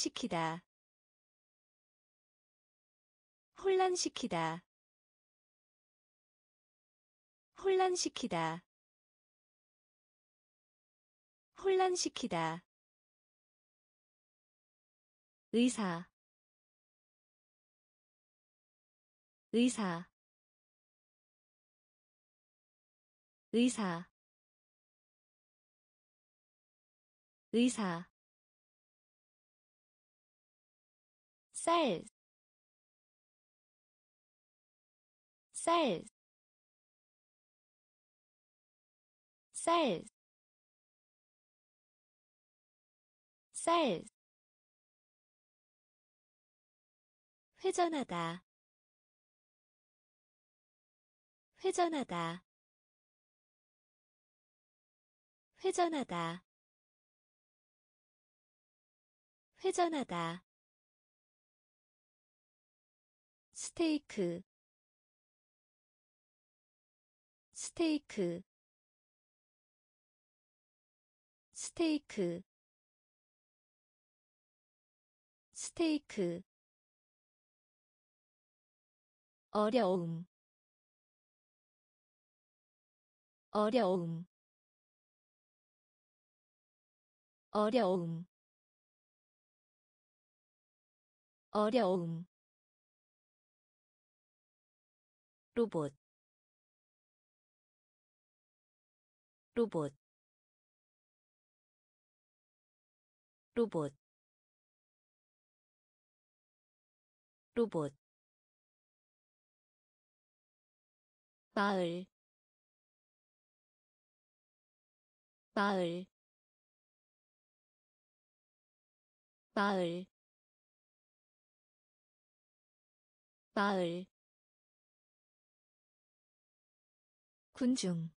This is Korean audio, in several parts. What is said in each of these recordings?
혼란시키다. 혼란시키다. 혼란시키다. 혼란시키다. 의사. 의사. 의사. 의사 쌀, 쌀, 쌀, 쌀, 회전하다, 회전하다, 회전하다, 회전하다 스테이크 스테이크 스테이크 스테이크. 어려움 어려움 어려움 어려움 로봇 로봇 로봇 로봇. 마을 마을. 마을 마을 군중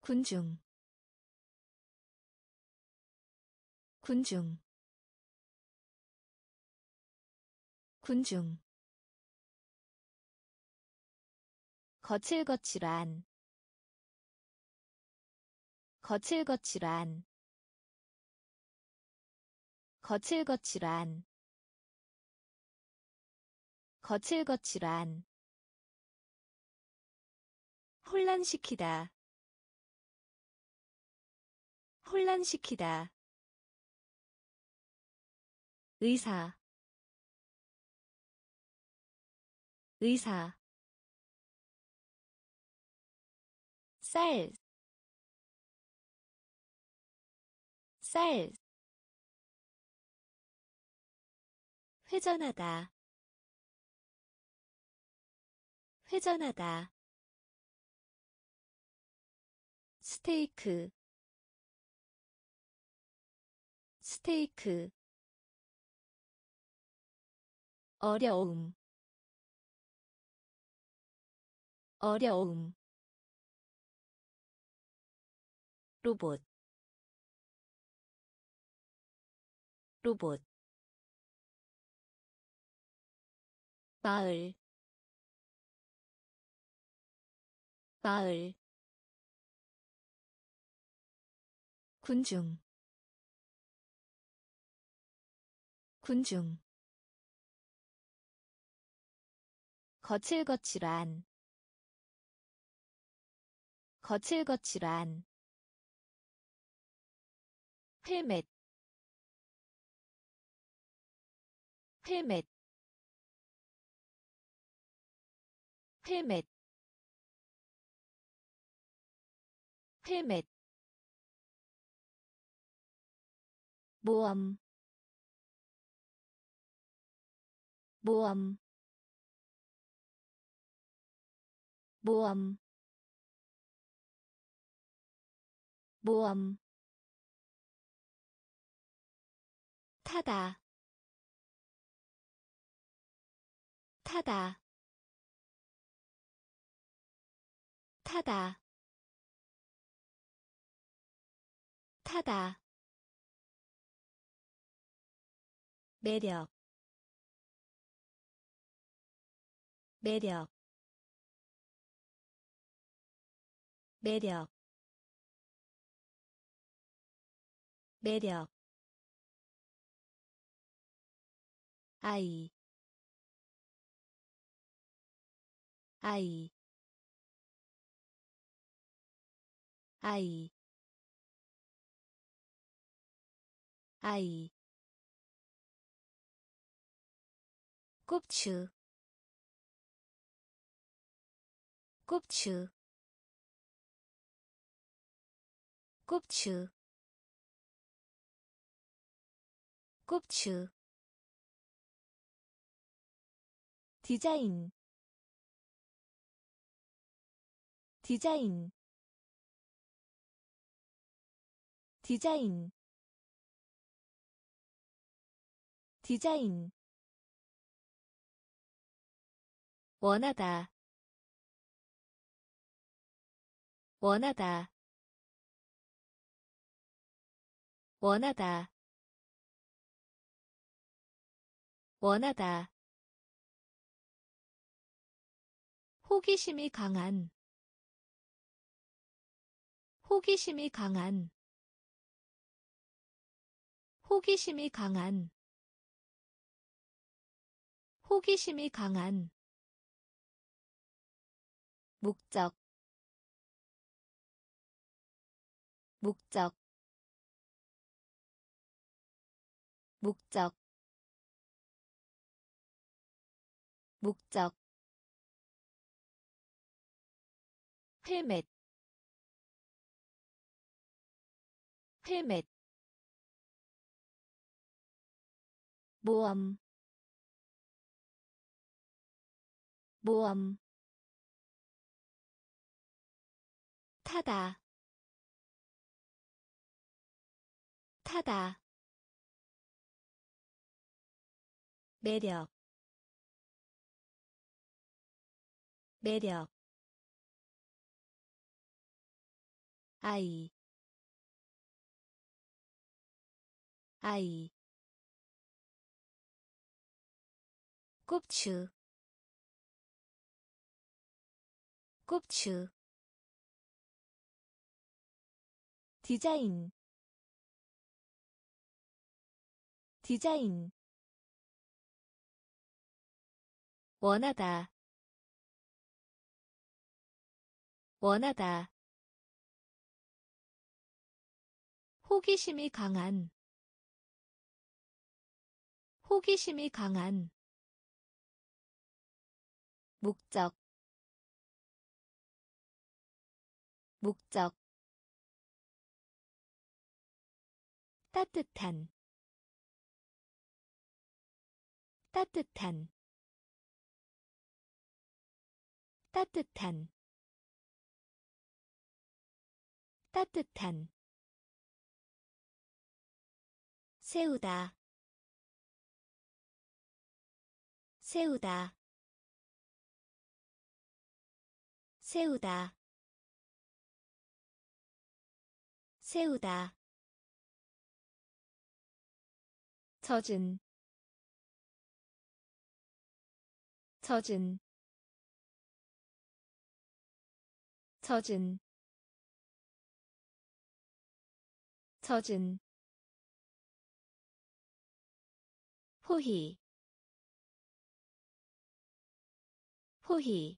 군중 군중 군중. 거칠거칠한 거칠거칠한 거칠거칠한 거칠거칠한 혼란시키다. 혼란시키다. 의사. 의사. 쌀, 쌀, 회전하다, 회전하다, 스테이크 스테이크 어려움 어려움 로봇 로봇 마을 마을 군중 군중 거칠거칠한 거칠거칠한 헬멧 헬멧 헬멧 헬멧 모험 모험 모험 모험 타다. 타다. 타다. 타다 매력 매력 매력 매력. 아이 아이 아이 아이 꼽추. 꼽추. 꼽추. 꼽추. 디자인. 디자인. 디자인. 디자인 원하다. 원하다. 원하다. 원하다. 호기심이 강한. 호기심이 강한. 호기심이 강한. 호기심이 강한 목적 목적 목적 목적. 헬멧 헬멧. 모험 모험 타다. 타다. 매력. 매력. 아이. 아이. 꼽추. 꼽추 디자인 디자인 원하다 원하다 호기심이 강한 호기심이 강한 목적 목적 따뜻한 따뜻한 따뜻한 따뜻한. 세우다 세우다. 세우다 세우다 젖은 젖은 젖은 젖은 호희 호희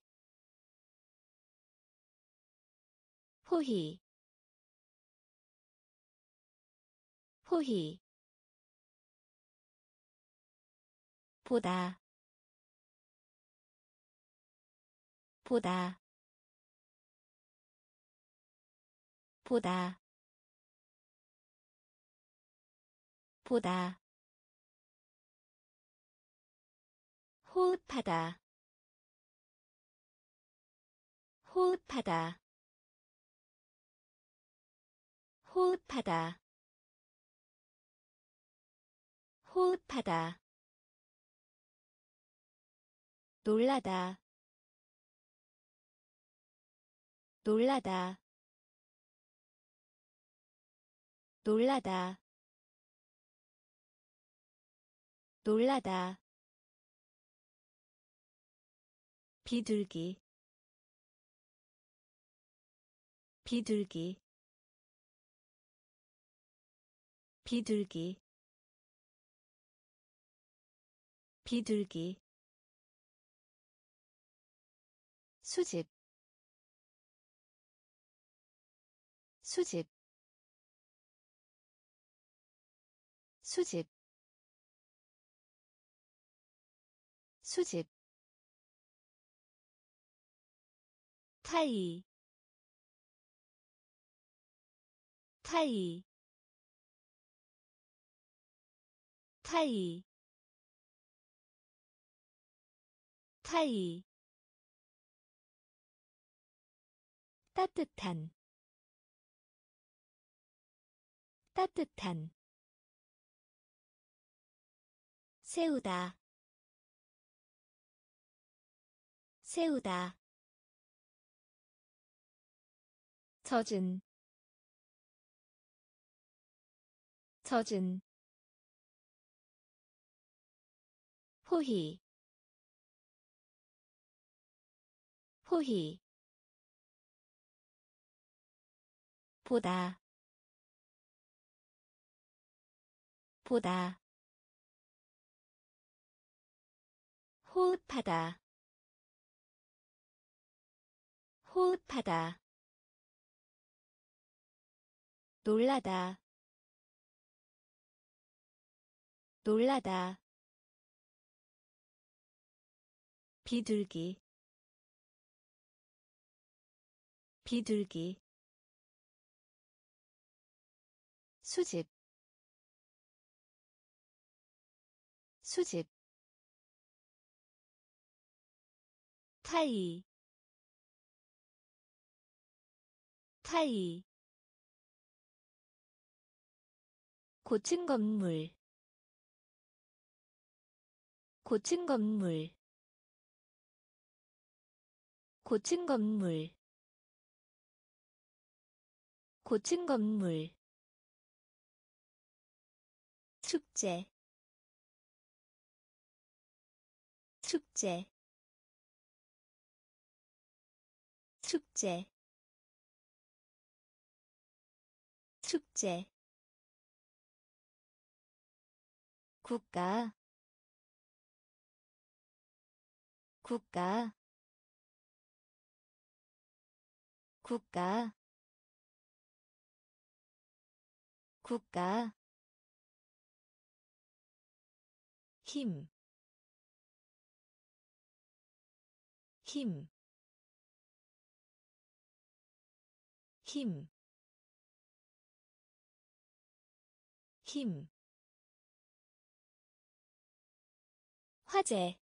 호희 호희 보다. 보다. 보다. 보다. 호흡하다. 호흡하다. 호흡하다. 호흡하다 놀라다. 놀라다. 놀라다. 놀라다. 비둘기. 비둘기. 비둘기. 비둘기 수집 수집 수집 수집. 타이 타이 타이 타이 따뜻한 따뜻한 세우다 세우다 젖은 젖은 포희 포희 보다. 보다. 호흡하다. 호흡하다. 놀라다. 놀라다. 비둘기. 비둘기 수집 수집 타이 타이 고층 건물 고층 건물 고층 건물 고층 건물 축제. 축제. 축제. 축제. 국가. 국가. 국가. 국가 힘, 힘, 힘, 힘. 화재,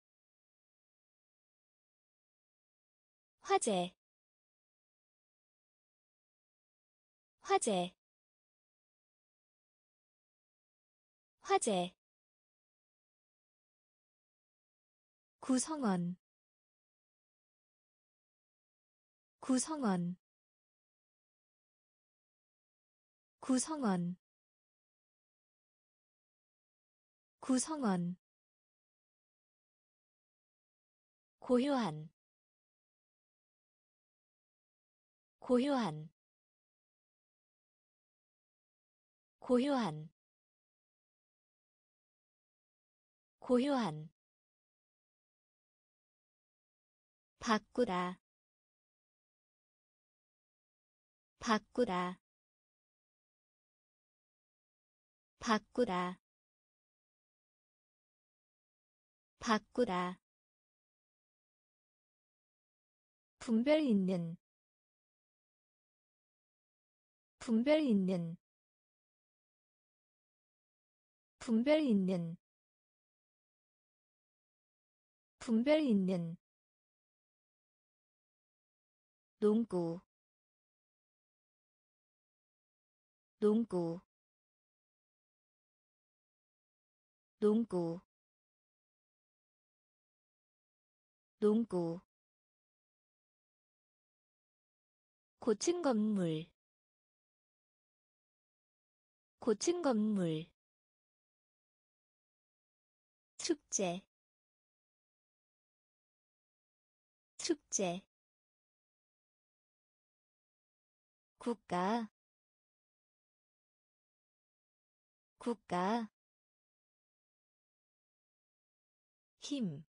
화재, 화재, 화재. 구성원. 구성원. 구성원. 구성원. 고요한. 고요한. 고요한. 고요한 바꾸다 바꾸다 바꾸다 바꾸다 분별 있는. 분별 있는. 분별 있는. 분별 있는 농구. 농구. 농구. 농구. 고층 건물. 고층 건물. 축제. 축제 국가 국가 힘,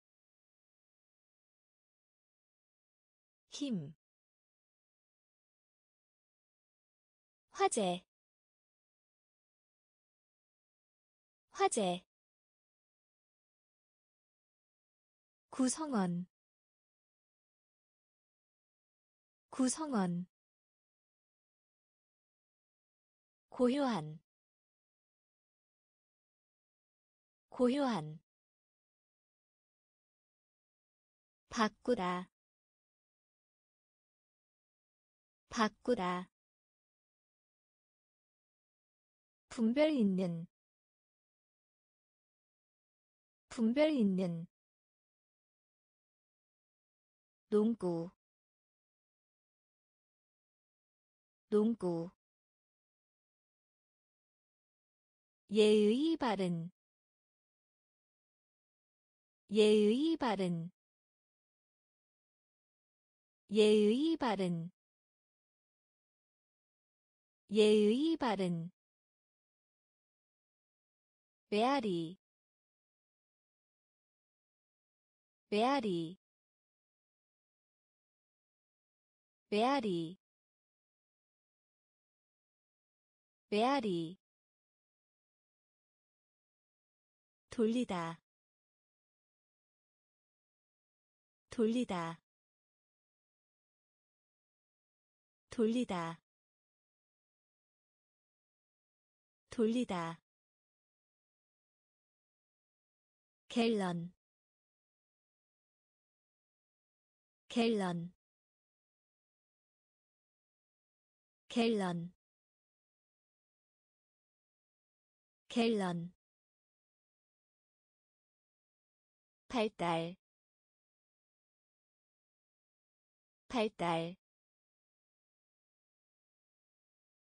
힘, 화재, 화재, 구성원, 구성원, 고요한, 고요한 바꾸다 바꾸다 분별 있는 분별 있는 농구 농구 예의 바른 예의 바른 예의 바른 예의 바른. 메아리 메아리 메아리 메아리 돌리다. 돌리다. 돌리다. 돌리다. 갤런. 갤런. 갤런. 갤런 발달 발달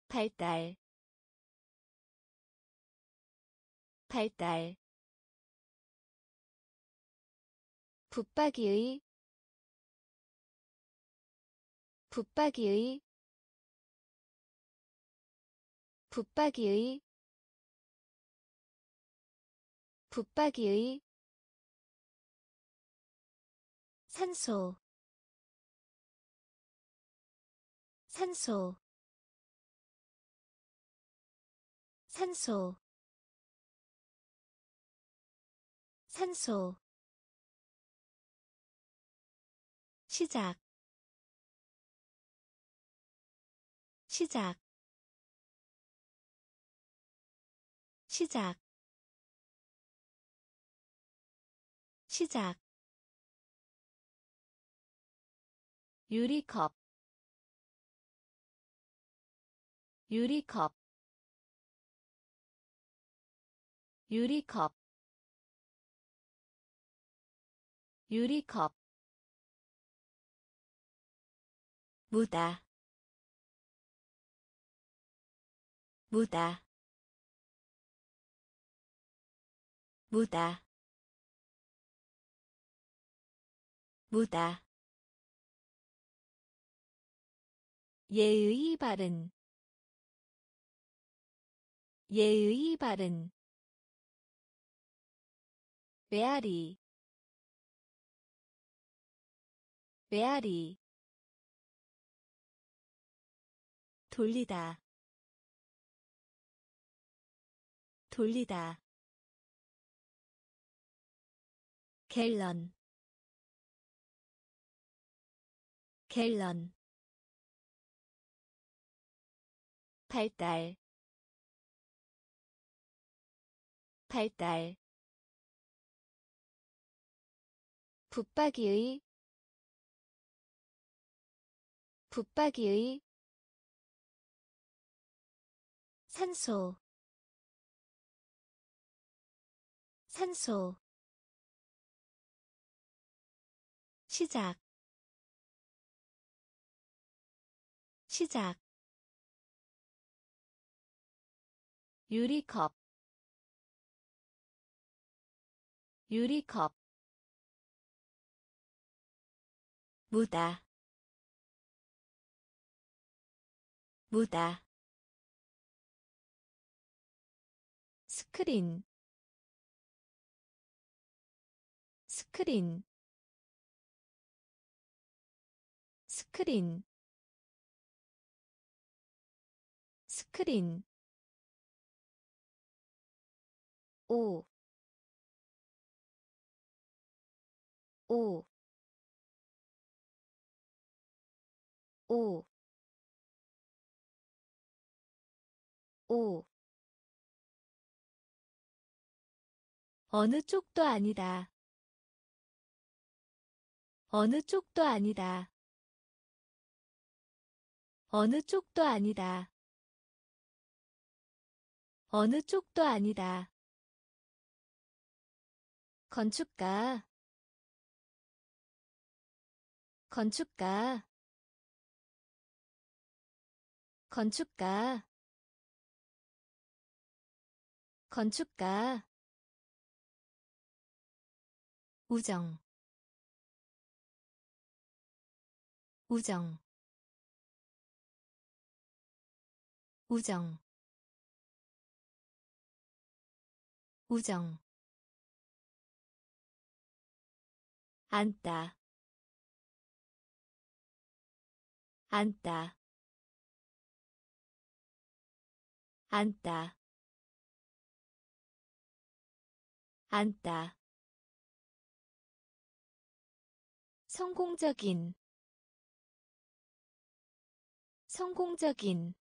발달 발달 붙박이의 붙박이의 붙박이의 붙박이의 산소 산소 산소 산소. 시작. 시작. 시작. 시작 유리컵 유리컵 유리컵 유리컵. 무다 무다 무다 무다 예의 바른 예의 바른 메아리 메아리 돌리다 돌리다 갤런 갤런 발달 발달 붙박이의 붙박이의 산소. 산소. 시작. 시작 유리컵 유리컵 무다 무다 스크린 스크린 스크린 스크린 오, 오, 오, 오. 어느 쪽도 아니다. 어느 쪽도 아니다. 어느 쪽도 아니다. 어느 쪽도 아니다. 건축가. 건축가. 건축가. 건축가. 우정. 우정. 우정. 우정 앉다. 앉다. 앉다. 앉다. 성공적인. 성공적인.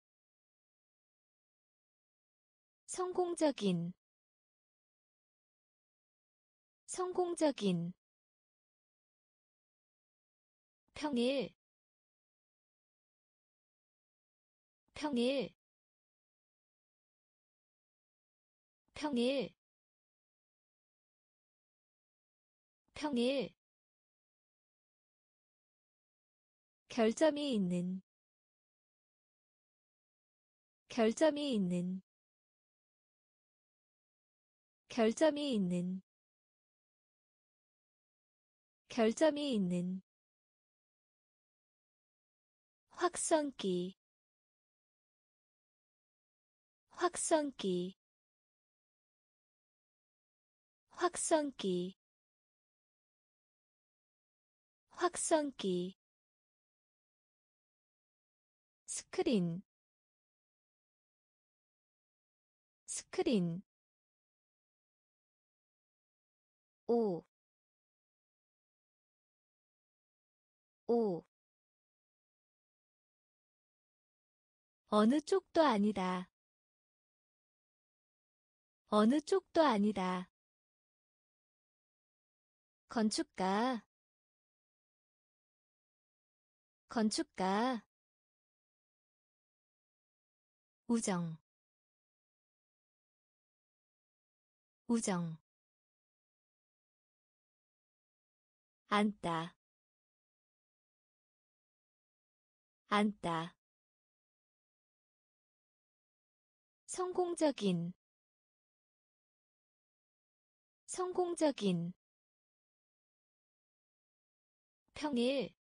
성공적인. 성공적인 평일 평일 평일 평일. 결점이 있는 결점이 있는 결점이 있는 결점이 있는 확성기. 확성기. 확성기. 확성기. 스크린. 스크린. 오, 오. 어느 쪽도 아니다. 어느 쪽도 아니다. 건축가. 건축가. 우정. 우정. 앉다. 앉다 성공적인 성공적인 평일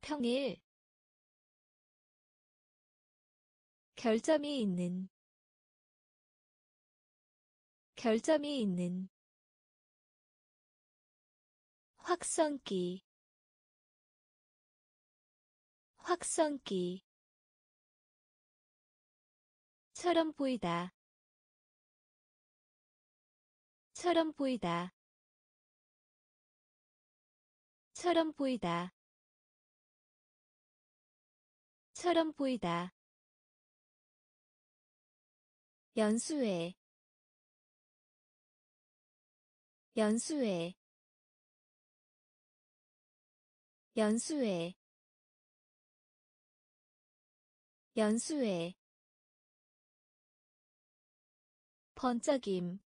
평일. 결점이 있는 결점이 있는 확성기 확성기 처럼 보이다. 처럼 보이다. 처럼 보이다. 처럼 보이다. 연수회 연수회 연수회 연수회 번쩍임.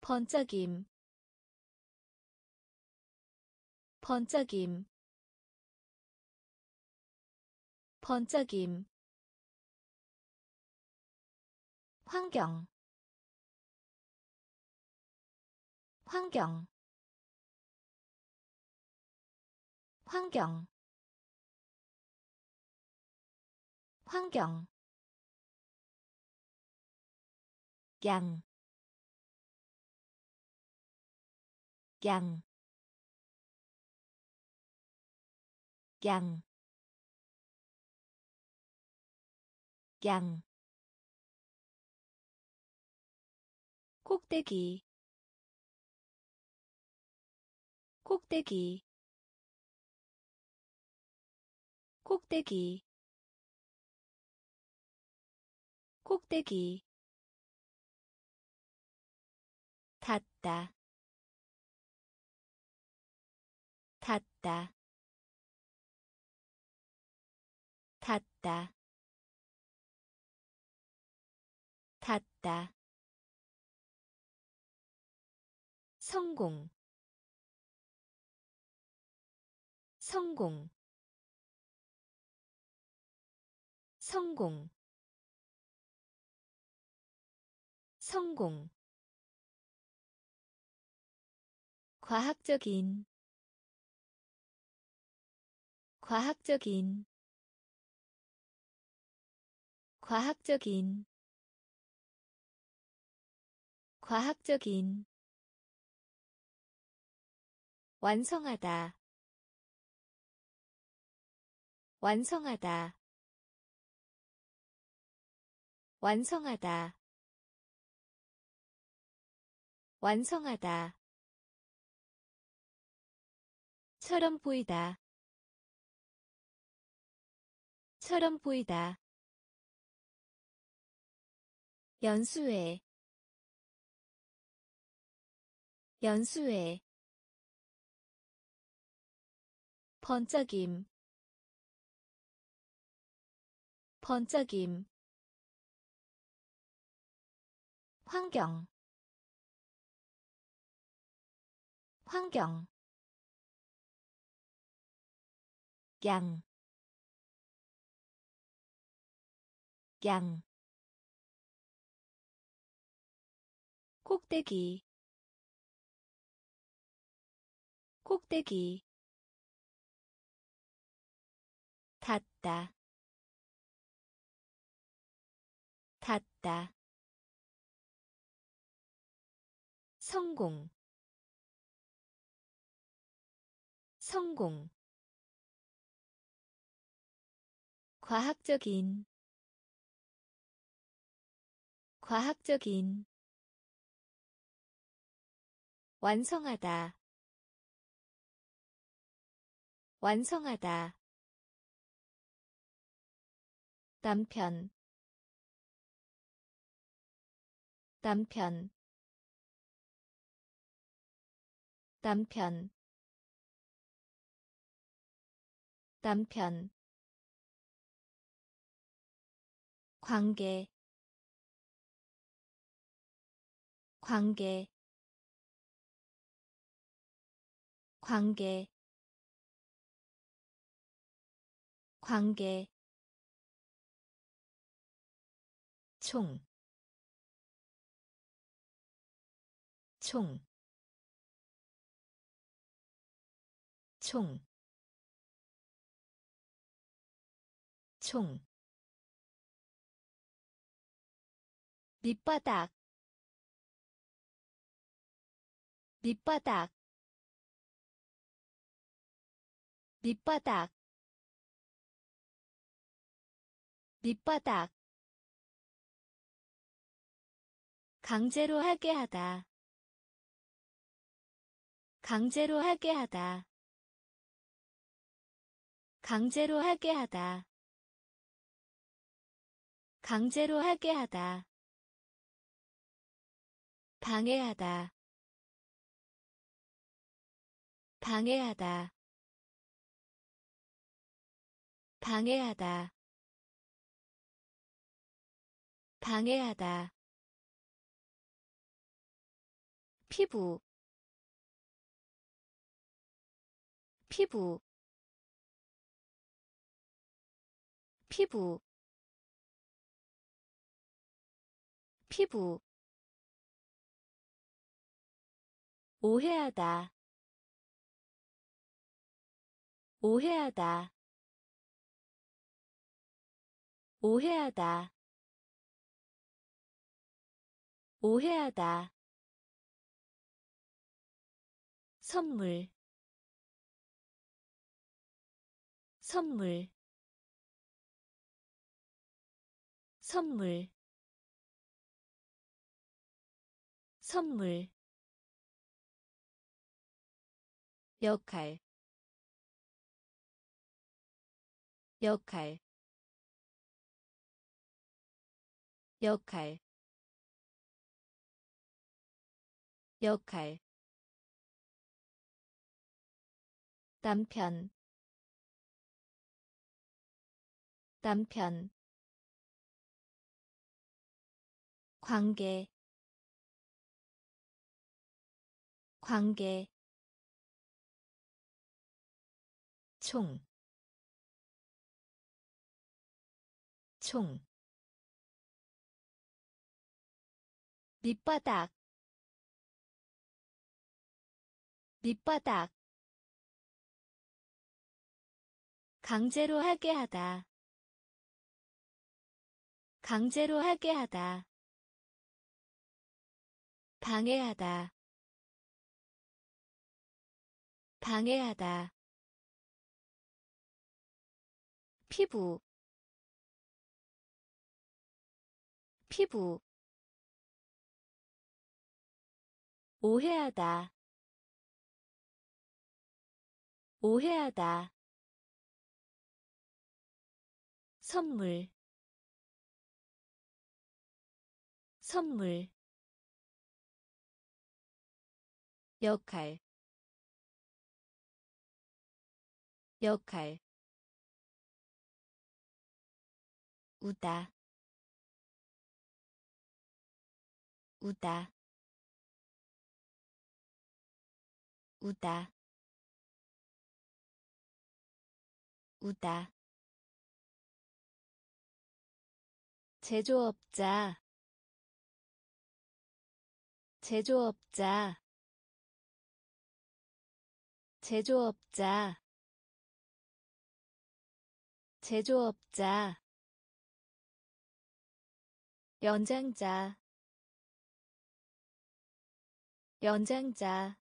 번쩍임. 번쩍임. 번쩍임. 환경. 환경. 환경. 환경 양, 양, 양, 양, 꼭대기, 꼭대기, 꼭대기, 꼭대기 닿다. 닿다. 닿다. 닿다. 성공. 성공. 성공. 성공 과학적인 과학적인 과학적인 과학적인. 완성하다 완성하다 완성하다 완성하다 처럼 보이다. 처럼 보이다. 연수회 연수회 번쩍임. 번쩍임. 환경. 환경 양, 양, 꼭대기, 꼭대기, 닿다, 닿다, 성공, 성공 과학적인 과학적인 완성하다 완성하다. 남편 남편 남편 남편 관계 관계 관계 관계 총, 총, 총, 총. 밑바닥 밑바닥 밑바닥 밑바닥. 강제로 하게 하다 강제로 하게 하다 강제로 하게 하다 강제로 하게 하다 방해하다. 방해하다. 방해하다. 방해하다. 피부. 피부. 피부. 피부 오해하다. 오해하다. 오해하다. 오해하다. 선물. 선물. 선물. 선물 역할 역할 역할 역할. 남편 남편. 관계 관계 총, 총, 밑바닥, 밑바닥, 강제로 하게 하다, 강제로 하게 하다, 방해하다, 방해하다 피부 피부 오해하다 오해하다 선물 선물 역할 역할 우다 우다 우다 우다. 제조업자 제조업자 제조업자 제조업자 연장자. 연장자.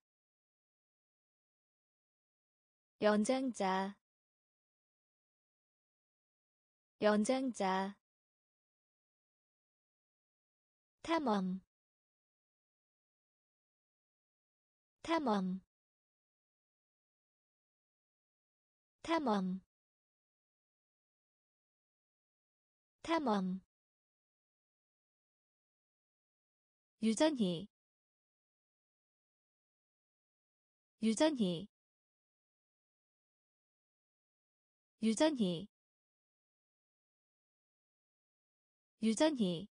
연장자. 연장자. 탐험. 탐험. 탐험. 탐험 유전히. 유전히. 유전히. 유전히.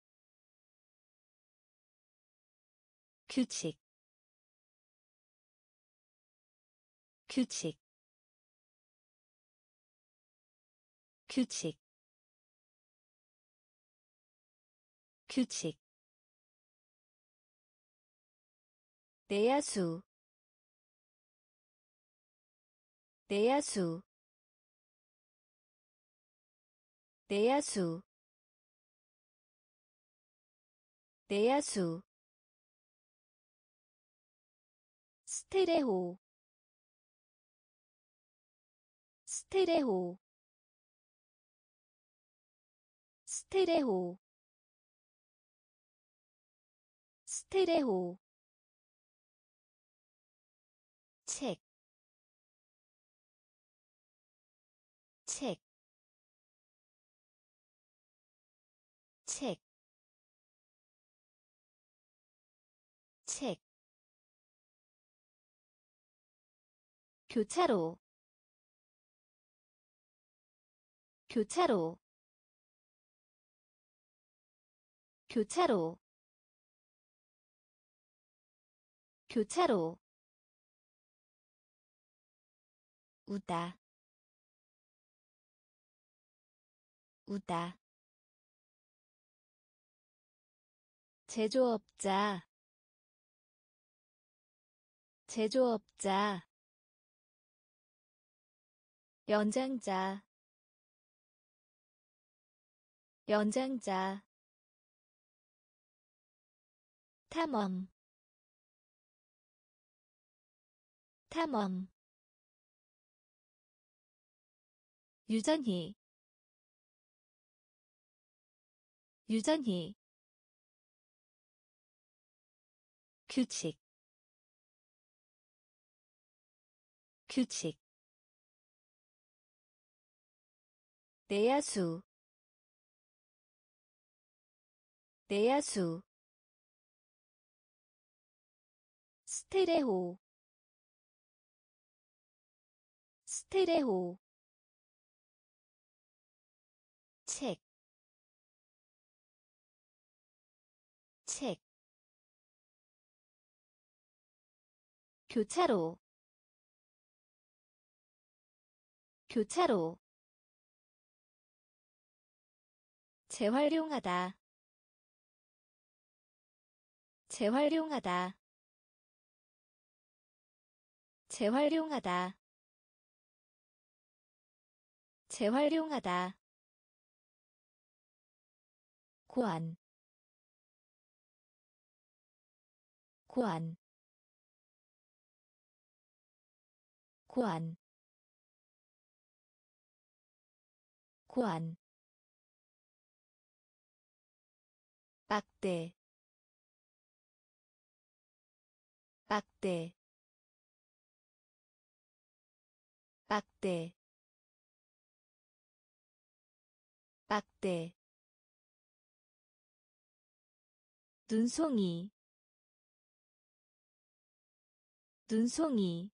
규칙. 규칙. 규칙. 규칙 내야수. 내야수. 내야수. 내야수. 스테레오. 스테레오. 스테레오. 스테레오 교차로, 교차로, 교차로, 교차로. 우다 우다. 제조업자 제조업자 연장자. 연장자. 탐험. 탐험. 유전히. 유전히. 규칙. 규칙 내야수. 내야수. 스테레오. 스테레오. 책, 책, 교차로, 교차로, 재활용하다, 재활용하다, 재활용하다, 재활용하다. 고안. 고안. 고안. 고안 빡대. 빡대. 빡대. 빡대. 눈송이. 눈송이.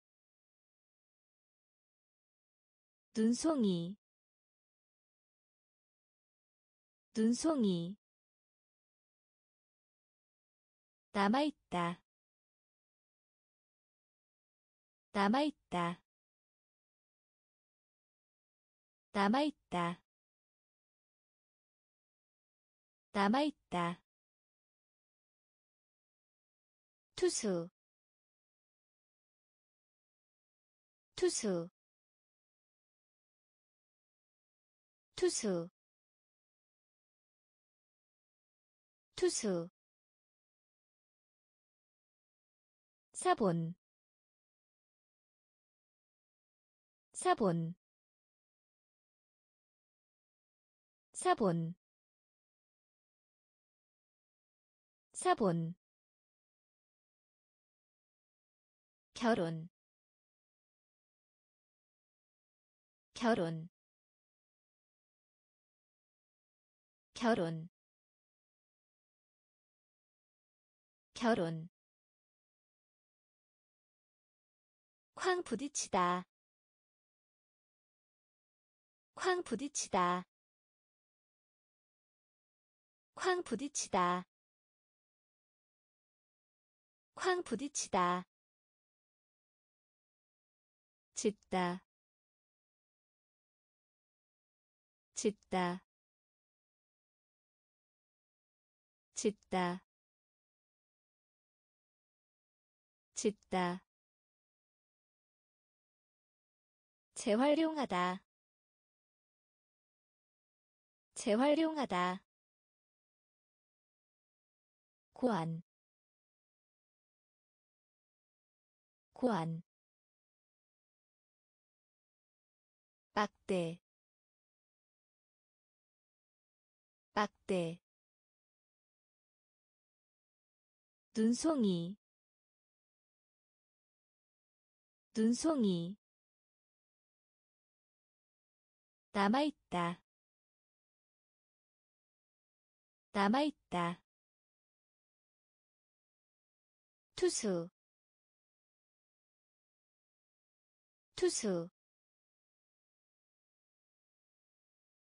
눈송이. 눈송이 남아있다. 남아있다. 남아있다. 남아있다. 투수. 투수. 투수. 투수 사본. 사본. 사본. 사본. 결혼. 결혼. 결혼. 결혼 쾅 부딪히다. 쾅 부딪히다. 쾅 부딪히다. 쾅 부딪히다. 짓다. 짓다. 짓다. 짓다 재활용하다. 재활용하다. 고안. 고안. 빡대. 빡대. 눈송이. 눈송이 남아있다. 남아있다. 투수. 투수.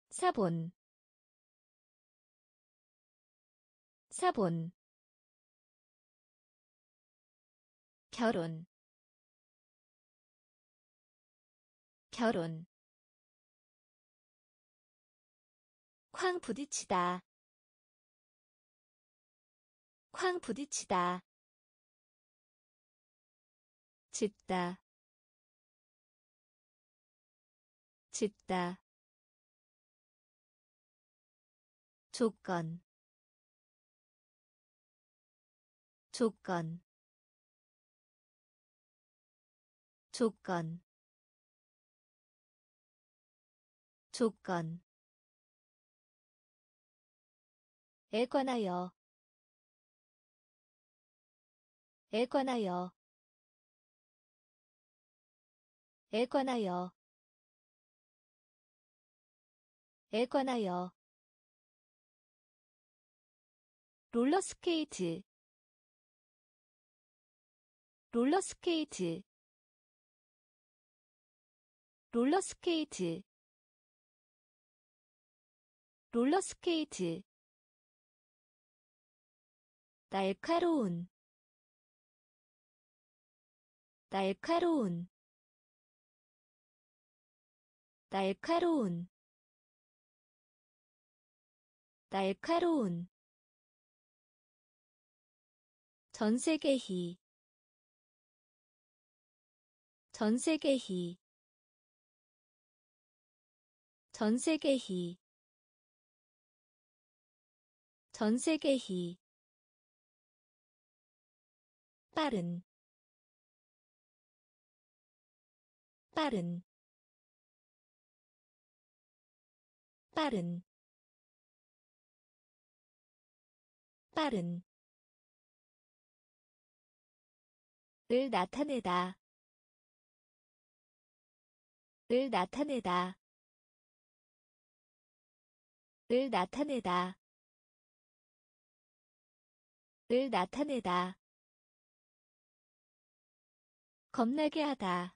사본. 사본. 결혼. 결혼 쾅 부딪히다. 쾅 부딪히다. 짓다. 짓다. 조건. 조건. 조건. 조건 에 관하여 에 관하여 에 관하여 에 관하여 롤러스케이트. 롤러스케이트. 롤러스케이트. 롤러스케이트 날카로운 날카로운 날카로운 날카로운. 전세계희 전세계희 전세계희 전세계희 빠른 빠른 빠른 빠른. 을 나타내다 을 나타내다 을 나타내다 을 나타내다 겁나게 하다.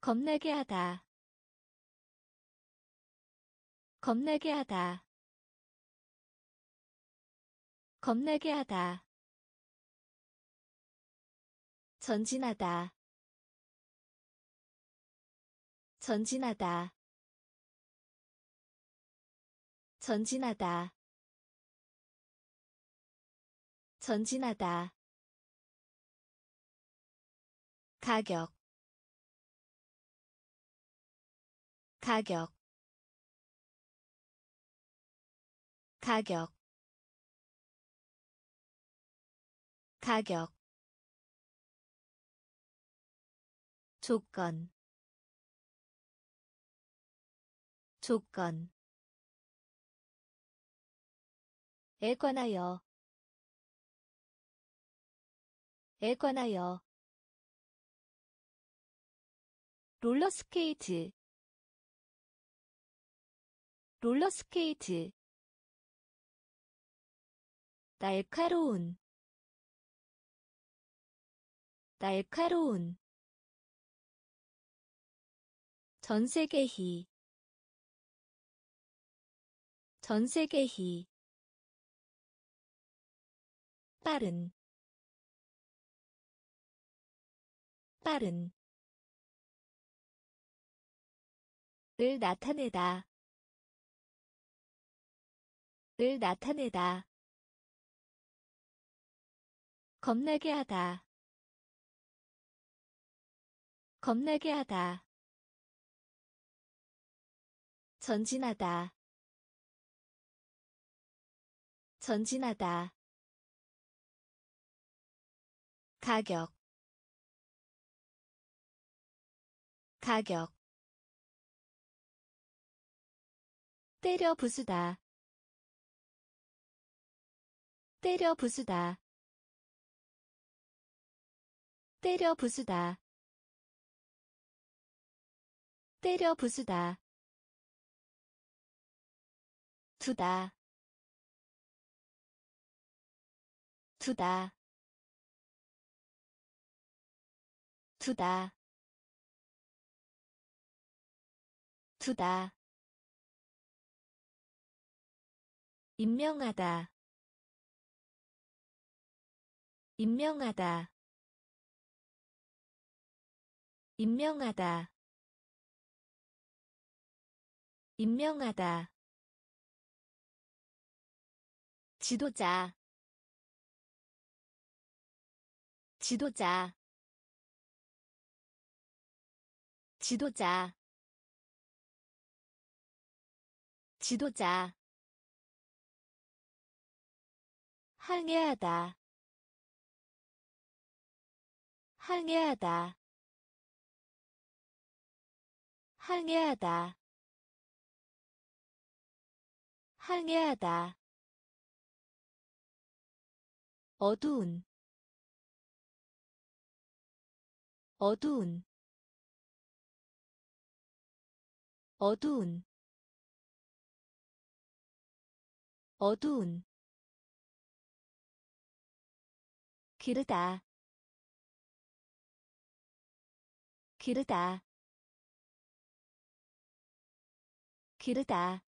겁나게 하다. 겁나게 하다. 겁나게 하다. 전진하다. 전진하다. 전진하다. 전진하다 가격 가격 가격 가격. 조건 조건. 에 관하여 에 관하여 롤러스케이트 롤러스케이트 날카로운 날카로운 전세계희 전세계희 빠른 빠른 을 나타내다. 을 나타내다. 겁나게 하다. 겁나게 하다. 전진하다. 전진하다. 가격. 가격 때려 부수다. 때려 부수다. 때려 부수다. 때려 부수다. 두다. 두다. 두다. 두다 임명하다. 임명하다. 임명하다. 임명하다. 지도자. 지도자. 지도자. 지도자 항해하다. 항해하다. 항해하다. 항해하다. 어두운. 어두운. 어두운. 어두운 기르다. 기르다. 기르다.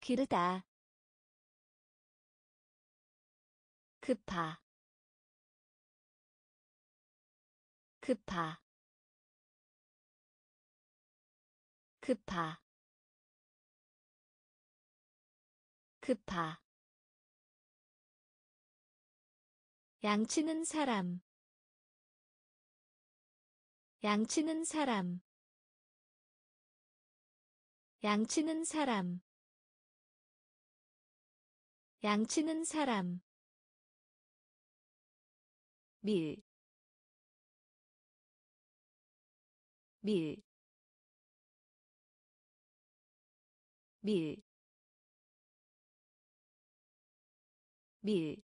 기르다. 급파 급파 급파 급파 양치는 사람. 양치는 사람. 양치는 사람. 양치는 사람. 밀, 밀, 밀, 밀.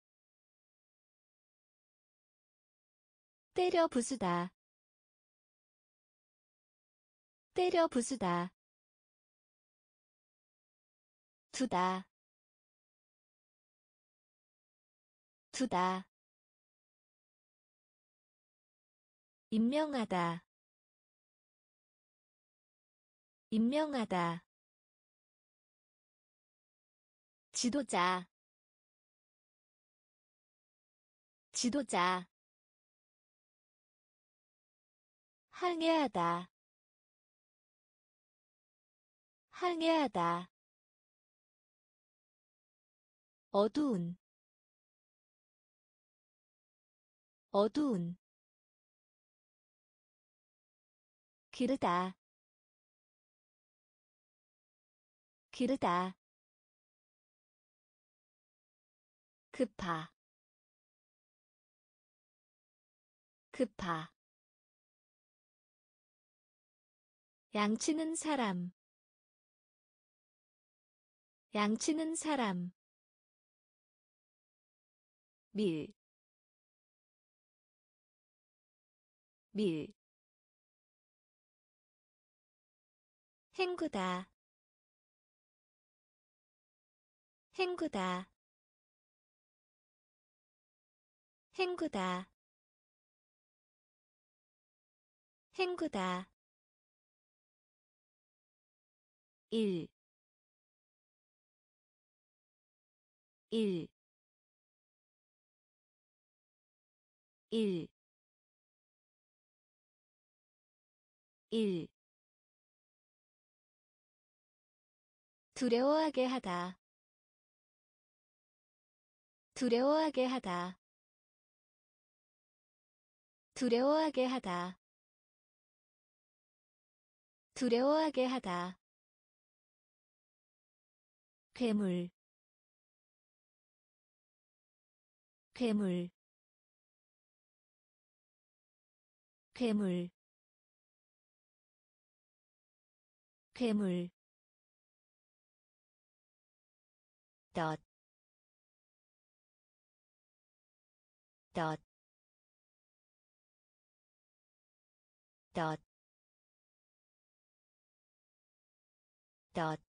때려 부수다. 때려 부수다. 두다. 두다. 임명하다. 임명하다. 지도자. 지도자 항해하다. 항해하다. 어두운. 어두운. 기르다. 기르다. 급파 급파 양치는 사람. 양치는 사람. 밀, 밀, 헹구다, 헹구다, 헹구다, 헹구다. 1 1 1 1 두려워하게 하다. 두려워하게 하다. 두려워하게 하다. 두려워하게 하다 괴물 괴물 괴물 괴물. 덧, 덧, 덧, 덧.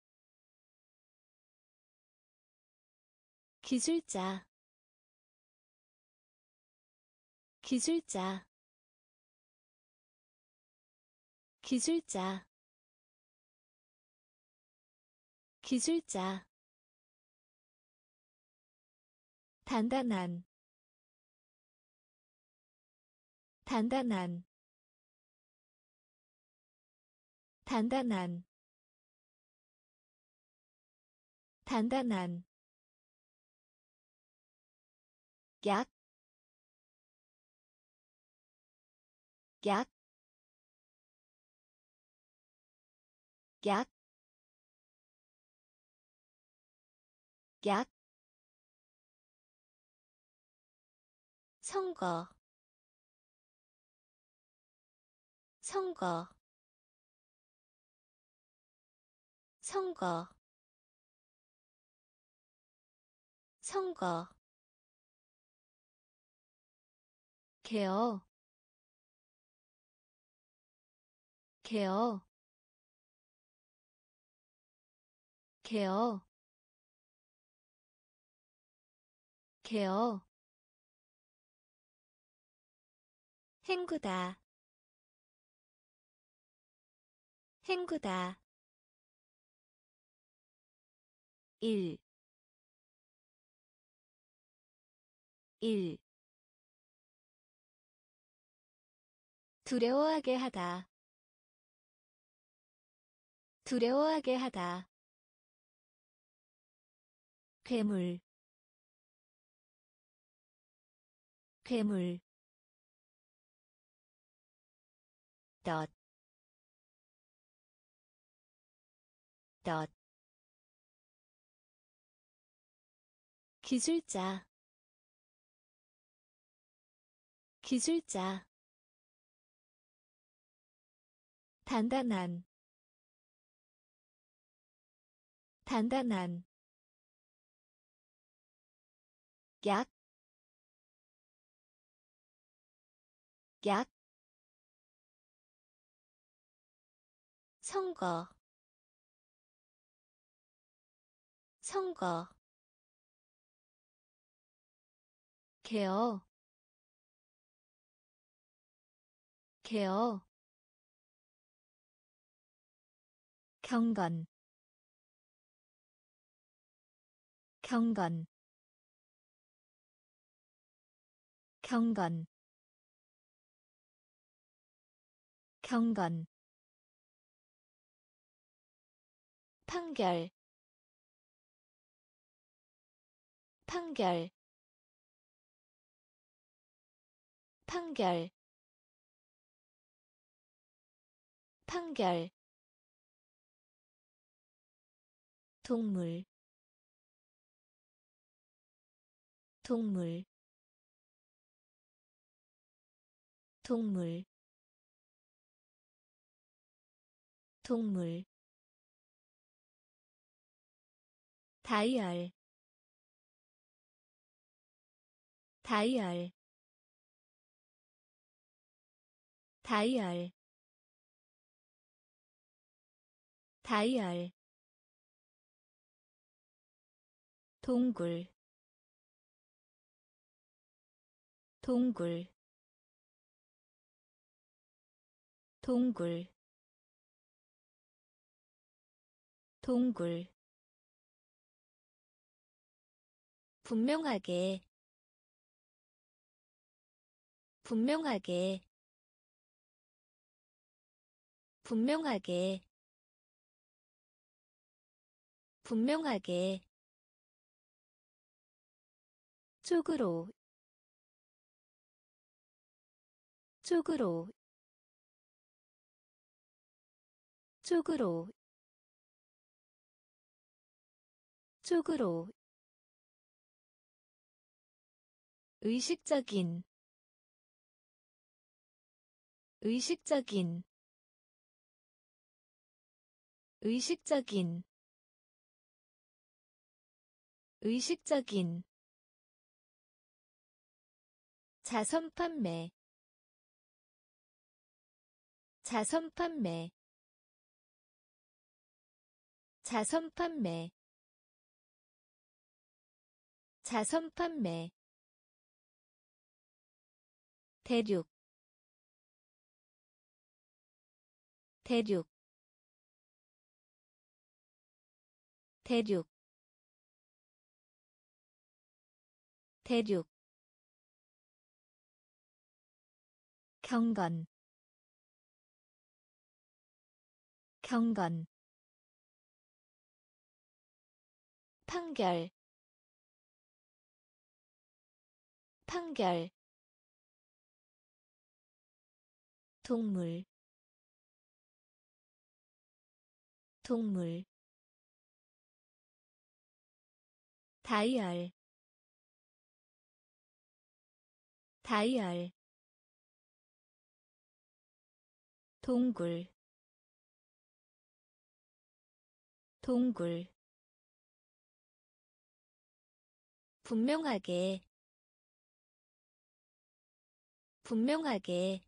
기술자. 기술자. 기술자. 기술자. 단단한. 단단한. 단단한. 단단한 약, 약, 약, 약, 선거, 선거, 선거, 선거, 개어, 개어, 개어, 개어. 헹구다. 1 1 두려워하게 하다. 두려워하게 하다. 괴물. 괴물. 덧, 덧, 기술자, 기술자, 단단한, 단단한, 약, 약, 선거 선거 개어 개어 경건. 경건. 경건. 경건. 판결. 판결. 판결. 판결 동물 동물 동물 동물. 다이얼 다이얼. 다이얼 다이얼 동굴 동굴 동굴 동굴. 분명하게 분명하게 분명하게 분명하게 쪽으로 쪽으로 쪽으로 쪽으로. 의식적인 의식적인 의식적인 의식적인 자선 판매. 자선 판매. 자선 판매. 자선 판매. 대륙. 대륙. 대륙. 대륙 경건. 경건. 판결. 판결. 동물. 동물. 다이얼. 다이얼 동굴 동굴. 분명하게 분명하게.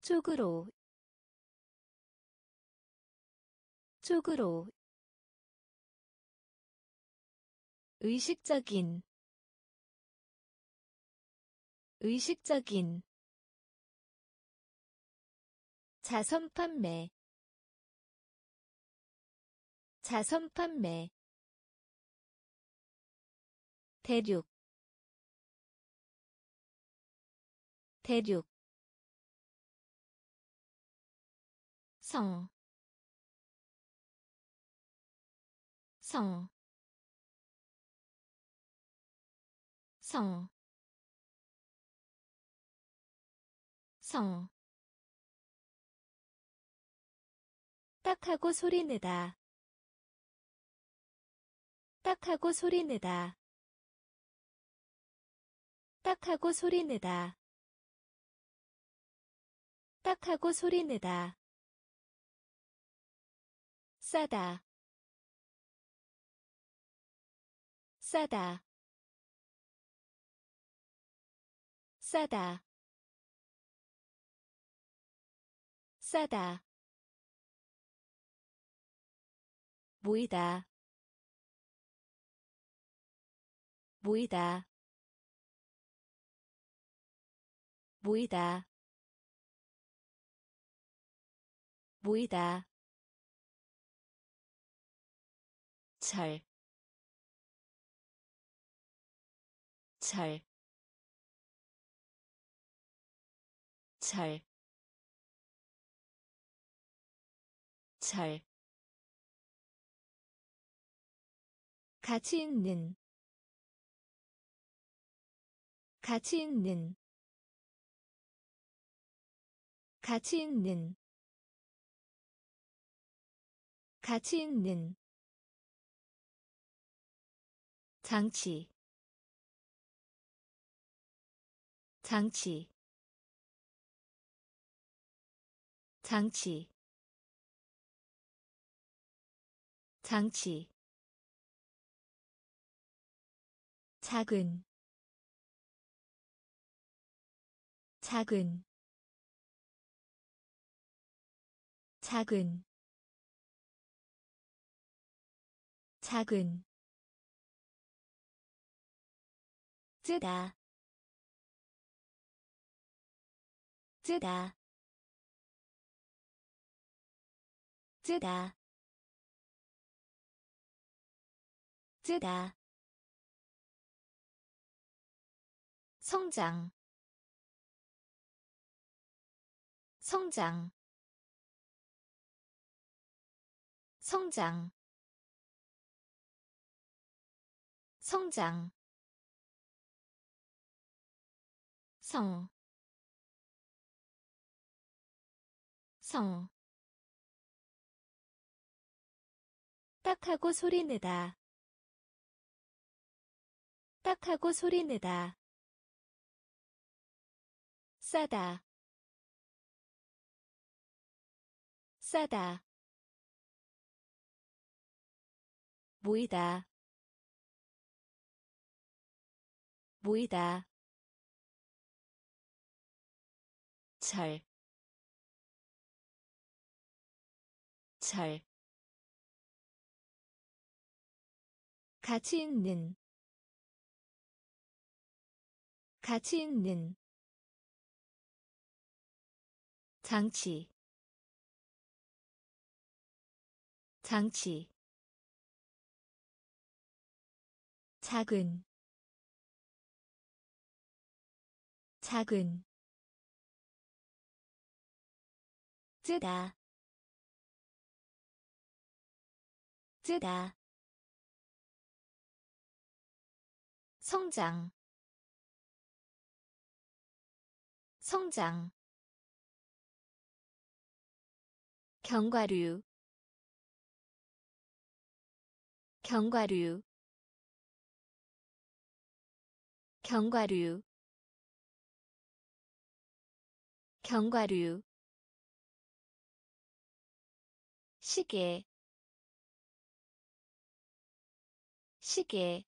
쪽으로 쪽으로. 의식적인 의식적인 자선 판매. 자선 판매. 대륙. 대륙. 성, 성, 성, 성. 딱하고 소리내다. 딱하고 소리내다. 딱하고 소리내다. 딱하고 소리내다. 싸다. 싸다. 싸다. 싸다. 모이다. 모이다. 모이다. 모이다. 잘, 잘, 잘, 잘. 가치 있는 가치 있는 가치 있는 가치 있는 장치 장치 장치 장치 작은 작은 작은 작은. 뜨다 뜨다. 뜨다 뜨다 성장 성장 성장 성장 성, 성. 딱하고 소리 내다. 딱하고 소리 내다. 싸다. 싸다. 모이다. 모이다. 잘, 잘. 가치 있는, 가치 있는. 장치, 장치. 작은, 작은. 뜨다. 뜨다. 성장. 성장 견과류 견과류 견과류 견과류. 시계 시계.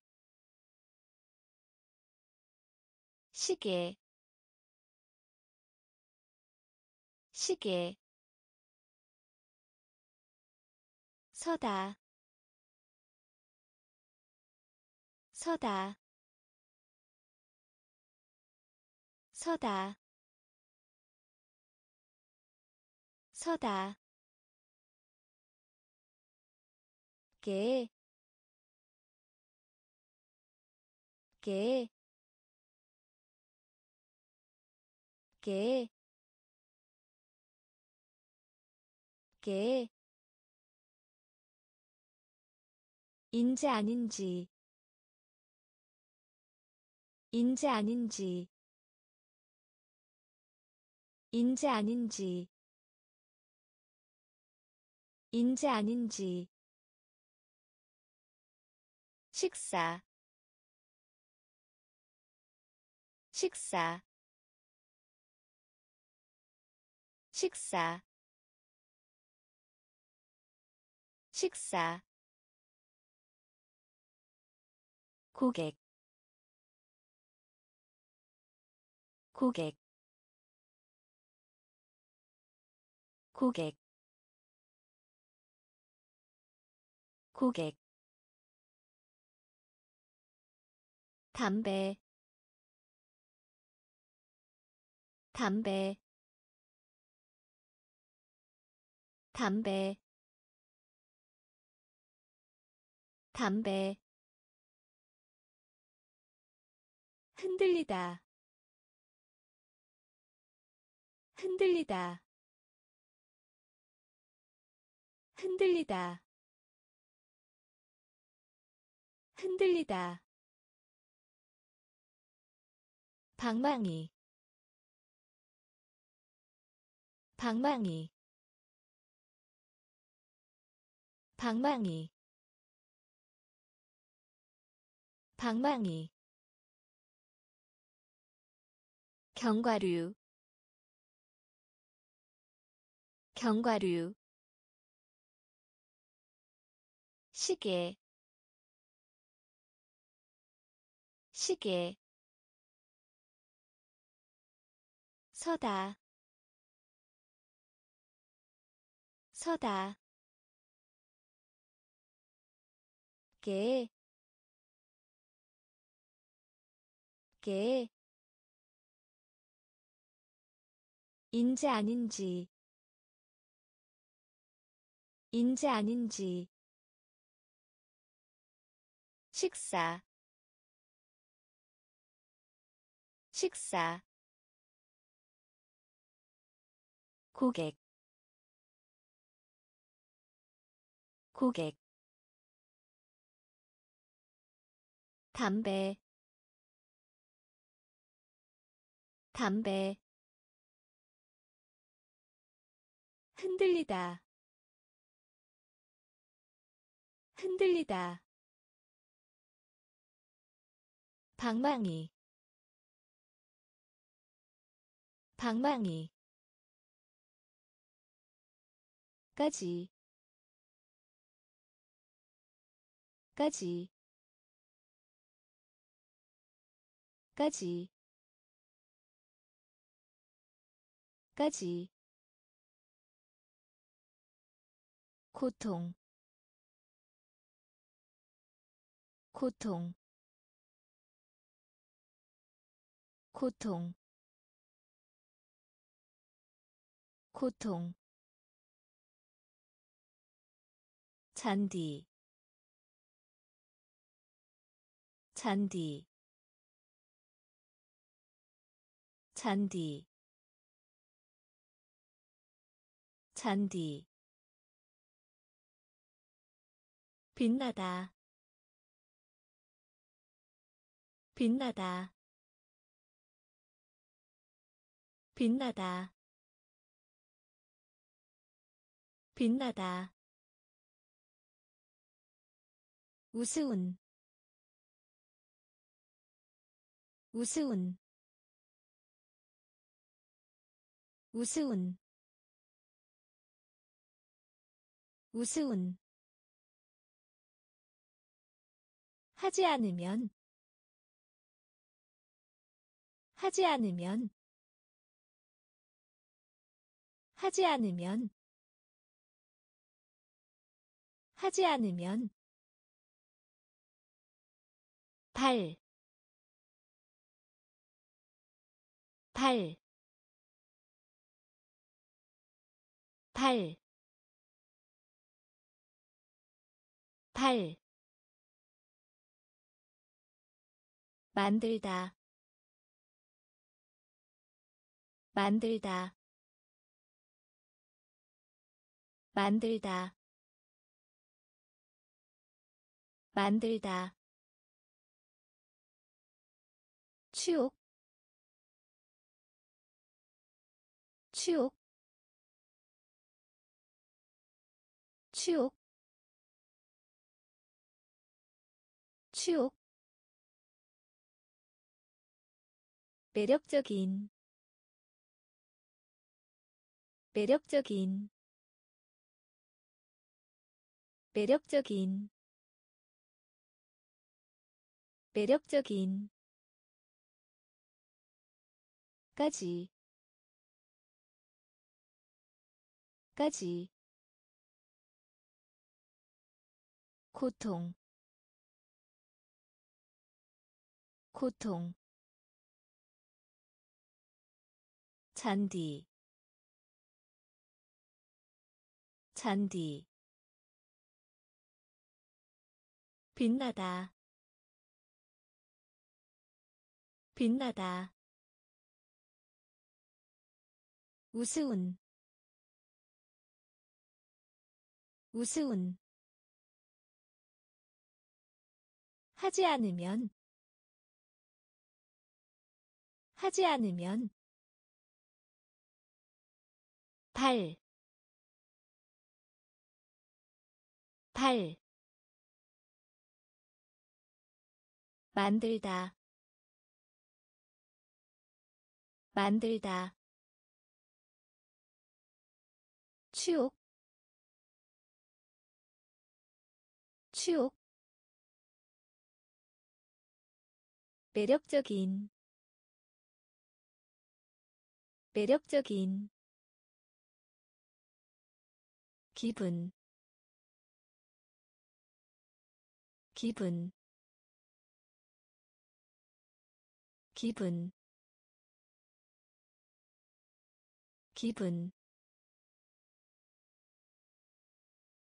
시계. 시계 서다. 서다. 서다. 서다. 개, 개, 개, 개, 인지 아닌지, 인지 아닌지, 인지 아닌지, 인지 아닌지. 식사. 식사. 식사. 식사 고객 고객 고객 고객. 담배 담배 담배 담배 흔들리다. 흔들리다. 흔들리다. 흔들리다. 방망이. 방망이. 방망이. 방망이 견과류 견과류 시계 시계 서다 서다 개, 개, 인지 아닌지, 인지 아닌지, 식사, 식사, 고객. 고객. 담배. 담배 흔들리다. 흔들리다. 방망이. 방망이. 까지. 까지. 까지. 까지 고통. 고통. 고통. 고통. 잔디. 잔디. 잔디. 잔디 빛나다. 빛나다. 빛나다. 빛나다. 우스운. 우스운. 우스운. 우스운 하지 않으면 하지 않으면 하지 않으면 하지 않으면 발, 발, 발, 발, 만들다, 만들다, 만들다, 만들다. 치욕 치욕 치욕 치욕 매력적인 매력적인 매력적인 매력적인 까지 까지. 고통 고통 잔디 잔디 빛나다 빛나다 우스운 우스운. 하지 않으면 하지 않으면 발, 발, 만들다, 만들다, 치욕 치욕 매력적인. 매력적인 기분. 기분. 기분. 기분.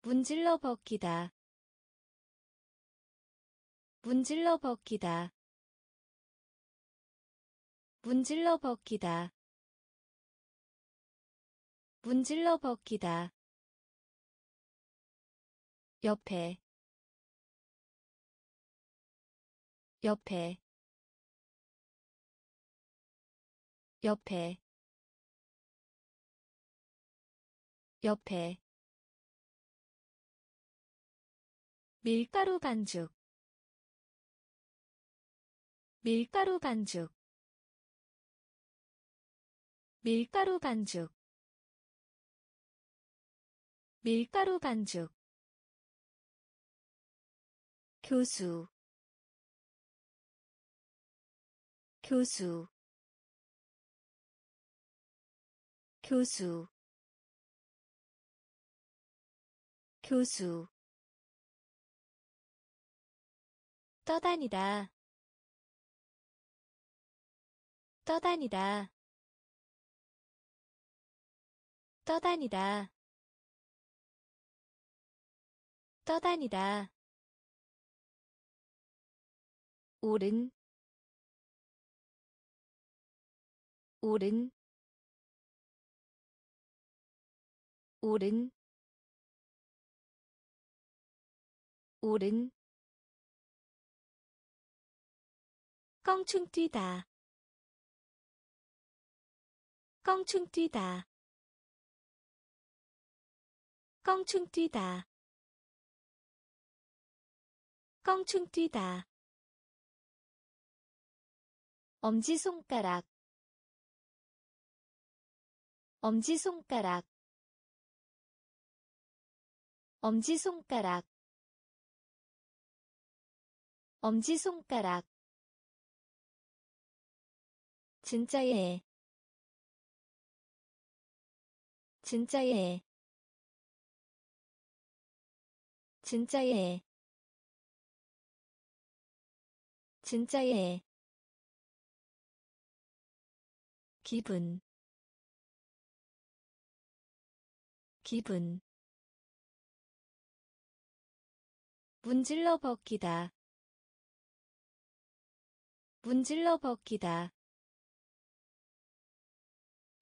문질러 벗기다. 문질러 벗기다. 문질러 벗기다. 문질러 벗기다 옆에 옆에 옆에 옆에. 밀가루 반죽. 밀가루 반죽. 밀가루 반죽. 밀가루 반죽 교수 교수 교수 교수. 떠다니다 떠다니다 떠다니다 떠다니다 오른 오른 오른 오른. 껑충 뛰다. 껑충 뛰다. 껑충 뛰다. 껑충 뛰다 엄지손가락. 엄지손가락. 엄지손가락. 엄지손가락. 진짜예 진짜예 진짜예 진짜예 기분. 기분. 문질러 벗기다. 문질러 벗기다.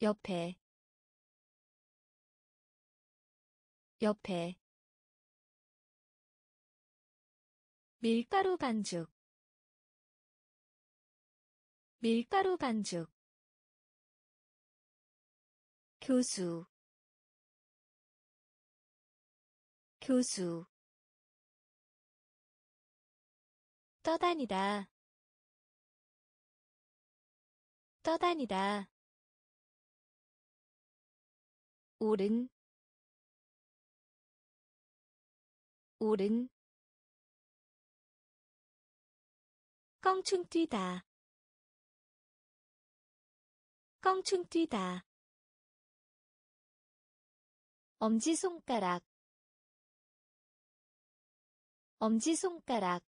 옆에. 옆에. 밀가루 반죽. 밀가루 반죽 교수 교수 떠다니다 떠다니다 오른 오른 껑충 뛰다 껑충 뛰다 엄지손가락. 엄지손가락.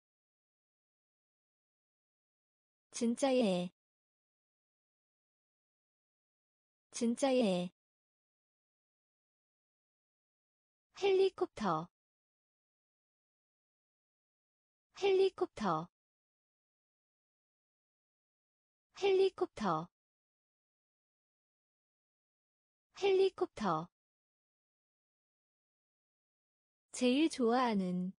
진짜예 진짜예 헬리콥터. 헬리콥터. 헬리콥터. 헬리콥터 제일 좋아하는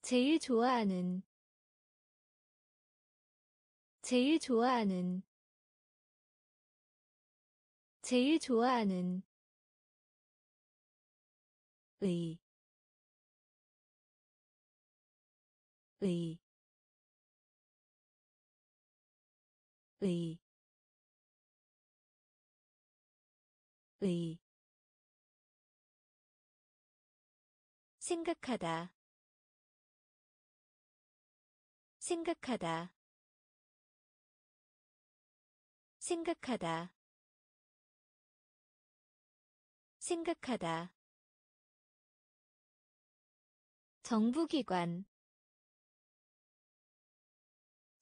제일 좋아하는 제일 좋아하는 제일 좋아하는 의, 의, 의, 의, 생각하다, 생각하다, 생각하다, 생각하다. 정부기관.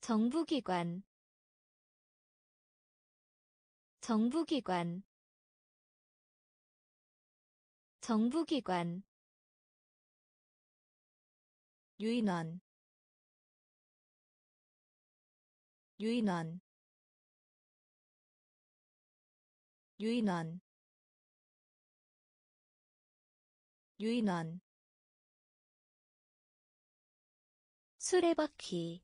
정부기관. 정부기관. 정부기관 유인원 유인원 유인원 유인원. 수레바퀴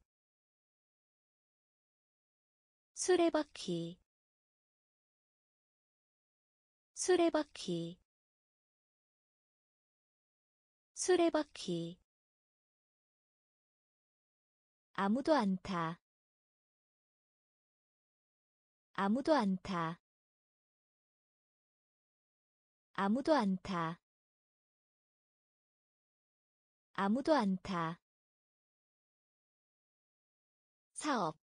수레바퀴 수레바퀴 수레바퀴 아무도 안 타. 아무도 안 타. 아무도 안 타. 아무도 안 타. 사업.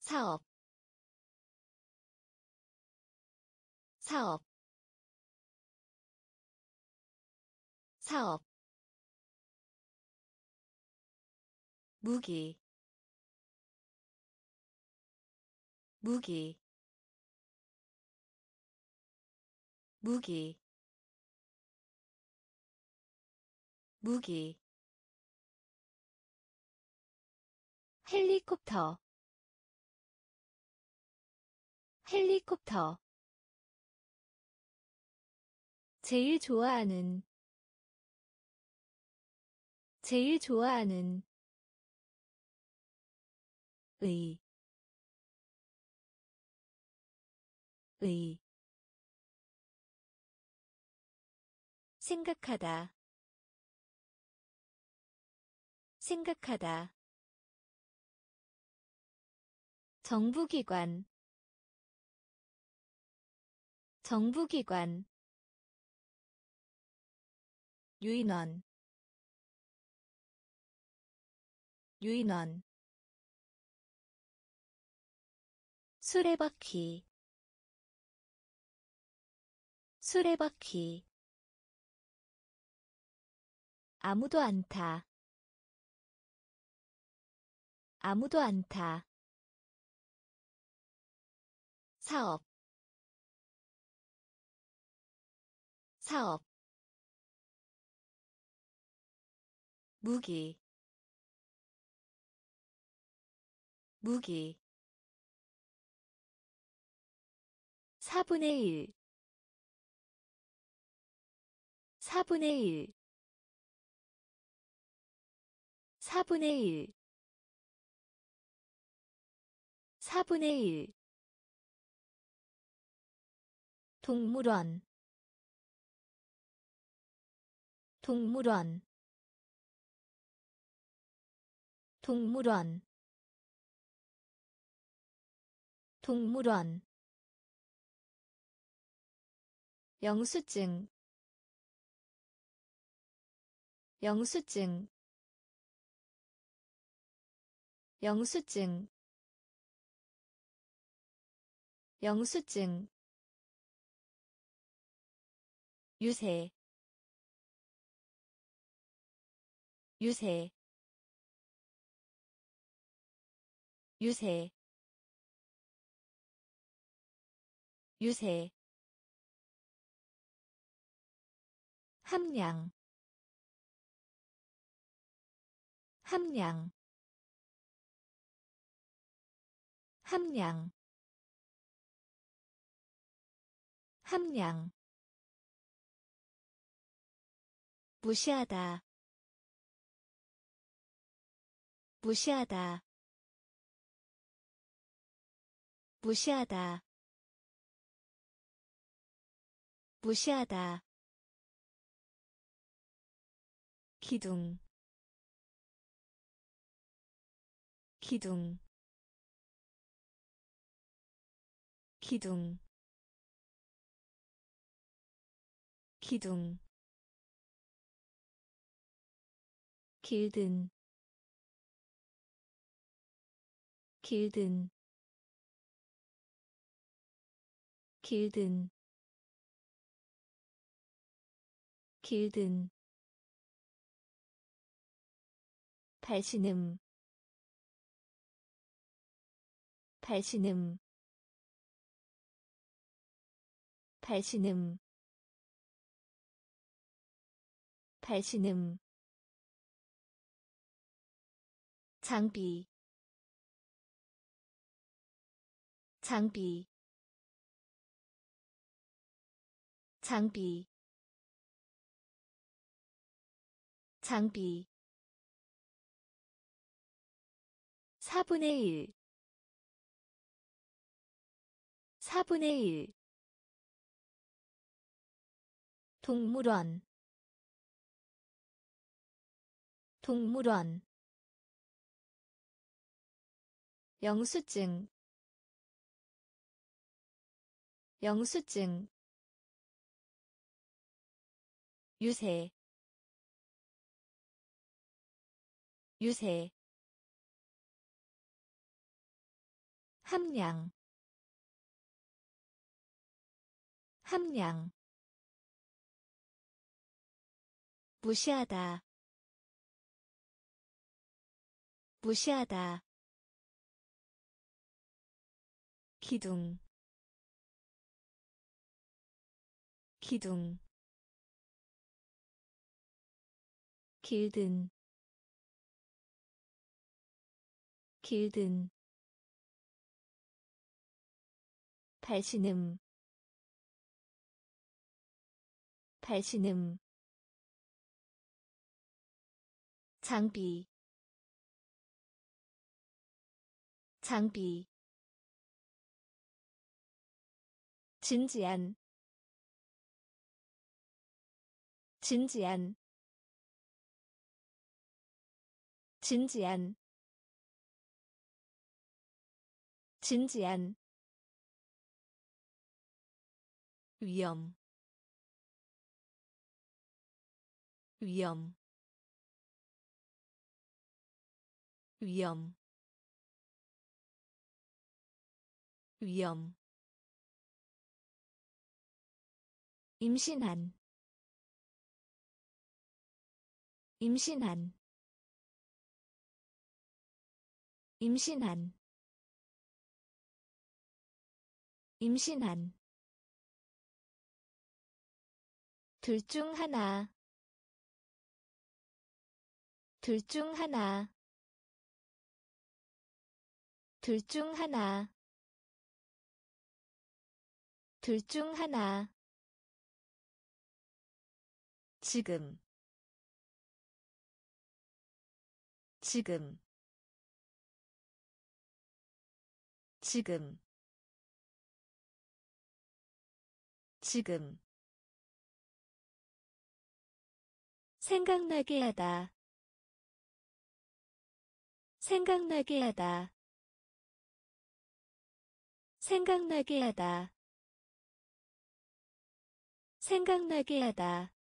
사업. 사업. 사업 무기 무기 무기 무기. 헬리콥터 헬리콥터. 제일 좋아하는 제일 좋아하는 의, 의 생각하다 생각하다. 정부기관 정부기관. 유인원 유인원 수레바퀴 수레바퀴. 아무도 안 타 아무도 안 타. 사업 사업. 무기 무기 4분의 1 4분의 1 4분의 1 4분의 1 동물원. 동물원. 동물원. 동물원 영수증 영수증 영수증 영수증 유세 유세 유세 유세 함량 함량 함량 함량. 무시하다 무시하다 무시하다 무시하다 기둥. 기둥. 기둥. 기둥. 길든. 길든. 길든. 길든 발신음. 발신음. 발신음. 발신음. 장비. 장비. 장비. 장비 4분의 1 4분의 1 동물원. 동물원. 영수증. 영수증. 유세. 유세 함량 함량. 무시하다 무시하다. 기둥 기둥. 길든 길든 발신음. 발신음. 장비. 장비. 진지한. 진지한. 진지한. 진지한 위험 위험 위험 위험. 임신한 임신한 임신한 임신한 둘 중 하나. 둘 중 하나. 둘 중 하나. 둘 중 하나. 지금. 지금. 지금. 지금 생각나게 하다. 생각나게 하다. 생각나게 하다. 생각나게 하다.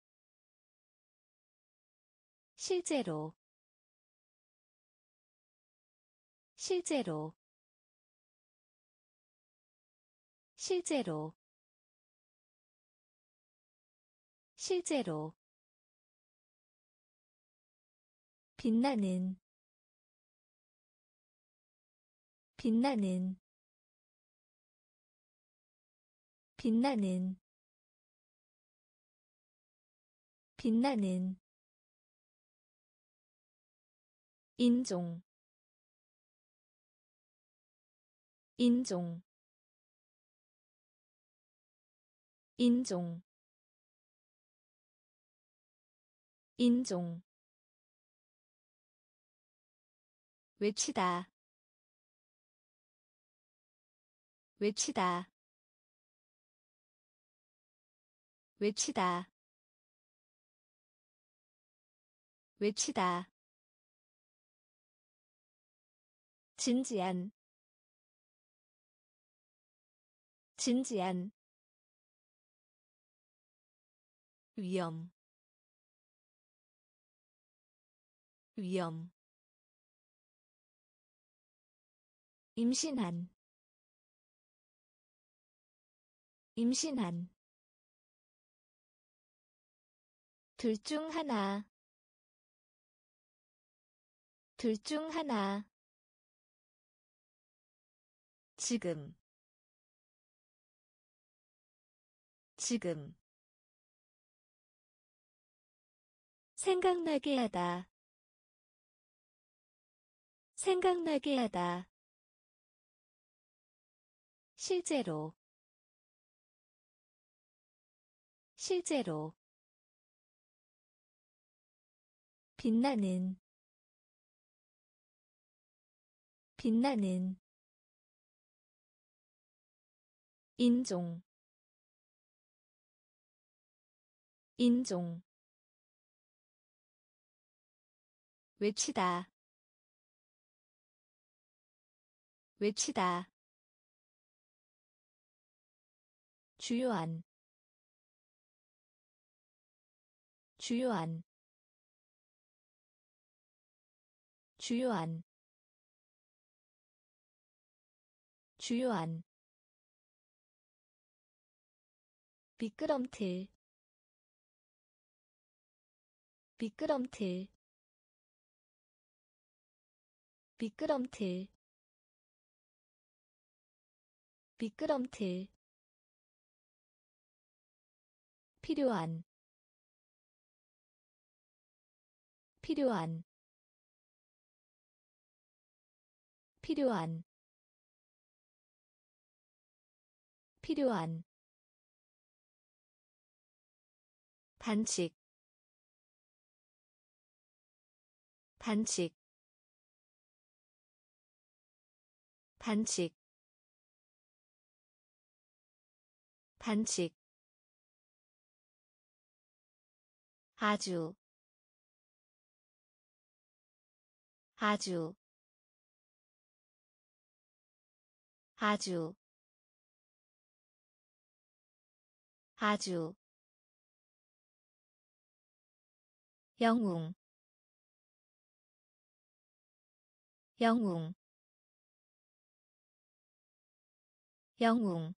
실제로. 실제로. 실제로. 실제로 빛나는 빛나는 빛나는 빛나는. 인종 인종 인종 인종 외치다. 외치다. 외치다. 외치다. 진지한. 진지한. 위험. 위험 임신한 임신한. 둘 중 하나 둘 중 하나. 지금 지금. 생각나게 하다 생각나게 하다 실제로 실제로 빛나는 빛나는 인종 인종. 외치다 외치다 주요한 주요한 주요한 주요한. 미끄럼틀 미끄럼틀 미끄럼틀 미끄럼틀 필요한 필요한 필요한 필요한. 반칙 반칙 반칙 반칙 아주 아주 아주 아주. 영웅 영웅. 영웅.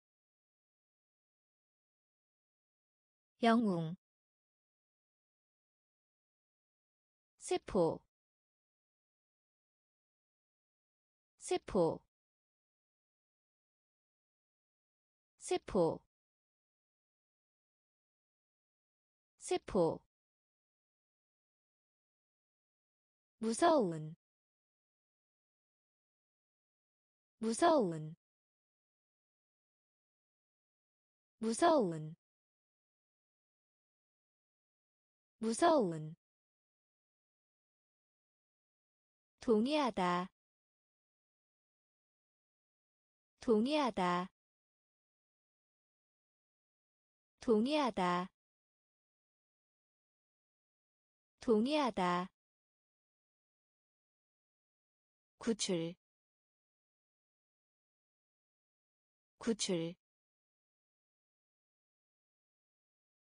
영웅 세포 세포 세포 세포. 무서운 무서운 무서운 무서운 동의하다. 동의하다. 동의하다. 동의하다. 구출. 구출.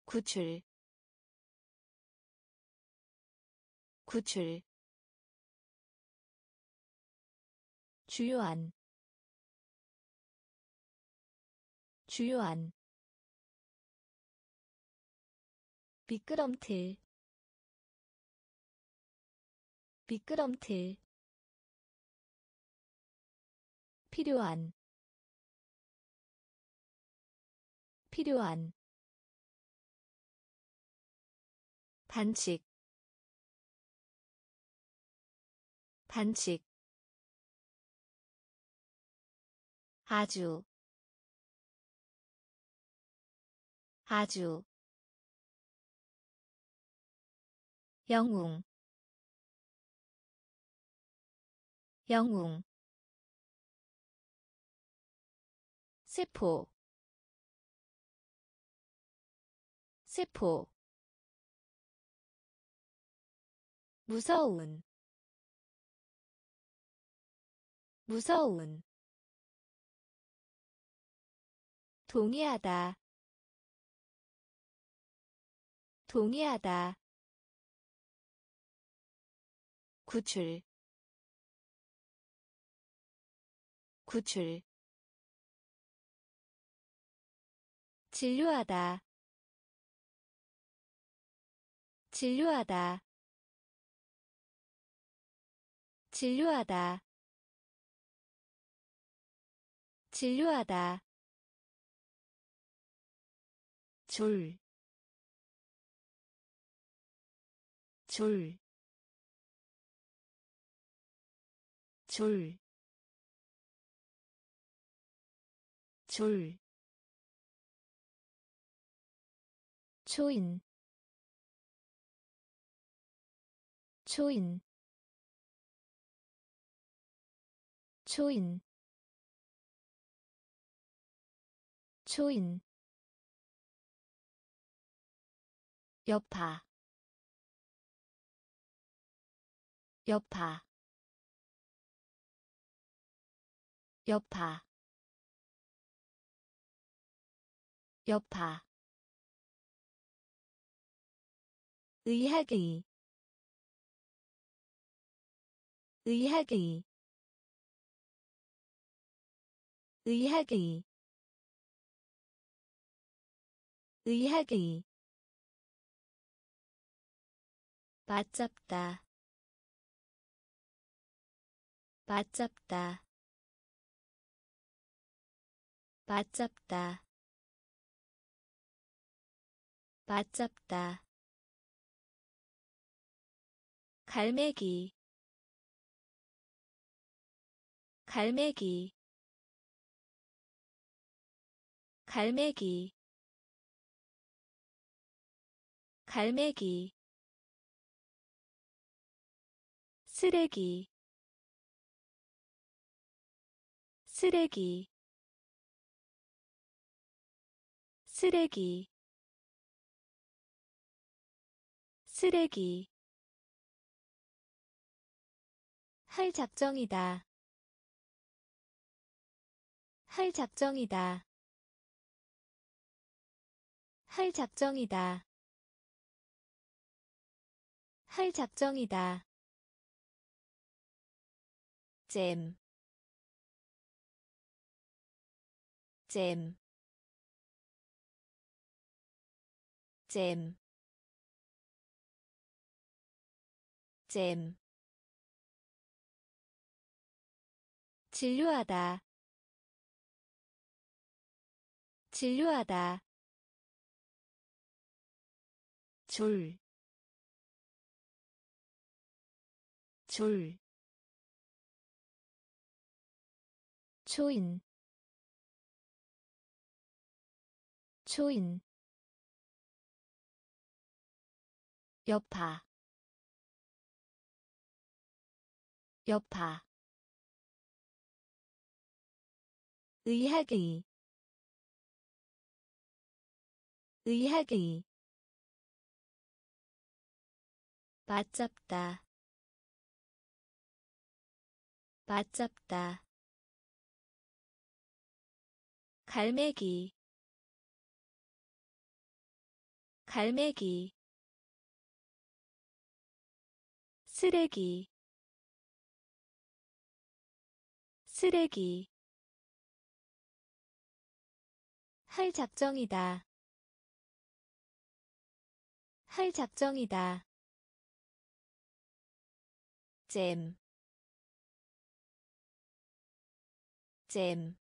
구출. 구출 주요한 주요한 미끄럼틀 미끄럼틀 필요한 필요한 반칙 반칙 아주 아주 영웅 영웅 세포 세포 무서운 무서운 동의하다. 동의하다. 구출. 구출. 진료하다. 진료하다. 진료하다. 진료하다 줄, 줄, 줄, 줄. 초인 초인 초인 초인 여파 여파 여파 여파. 의학의 의학의 의학의. 의학의 맞잡다. 맞잡다. 맞잡다. 맞잡다. 갈매기. 갈매기. 갈매기. 갈매기 쓰레기. 쓰레기. 쓰레기. 쓰레기. 할 작정이다. 할 작정이다. 할 작정이다. 할 작정이다 잼, 잼, 잼, 잼. 진료하다. 진료하다. 줄, 줄, 초인, 초인, 여파, 여파, 의학의, 의학의, 맞잡다. 맞잡다 갈매기. 갈매기. 쓰레기. 쓰레기. 할 작정이다. 할 작정이다. 잼, 잼,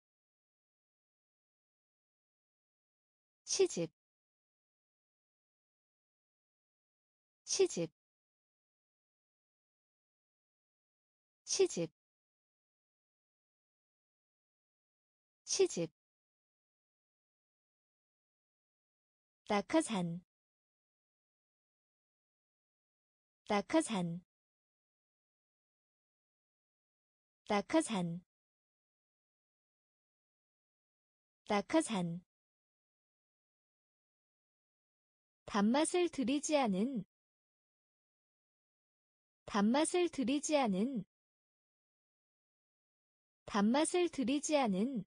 시집, 시집, 시집, 시집, 낙하산, 낙하산. 낙하산. 낙하산 단맛을 들이지 않은 단맛을 들이지 않은 단맛을 들이지 않은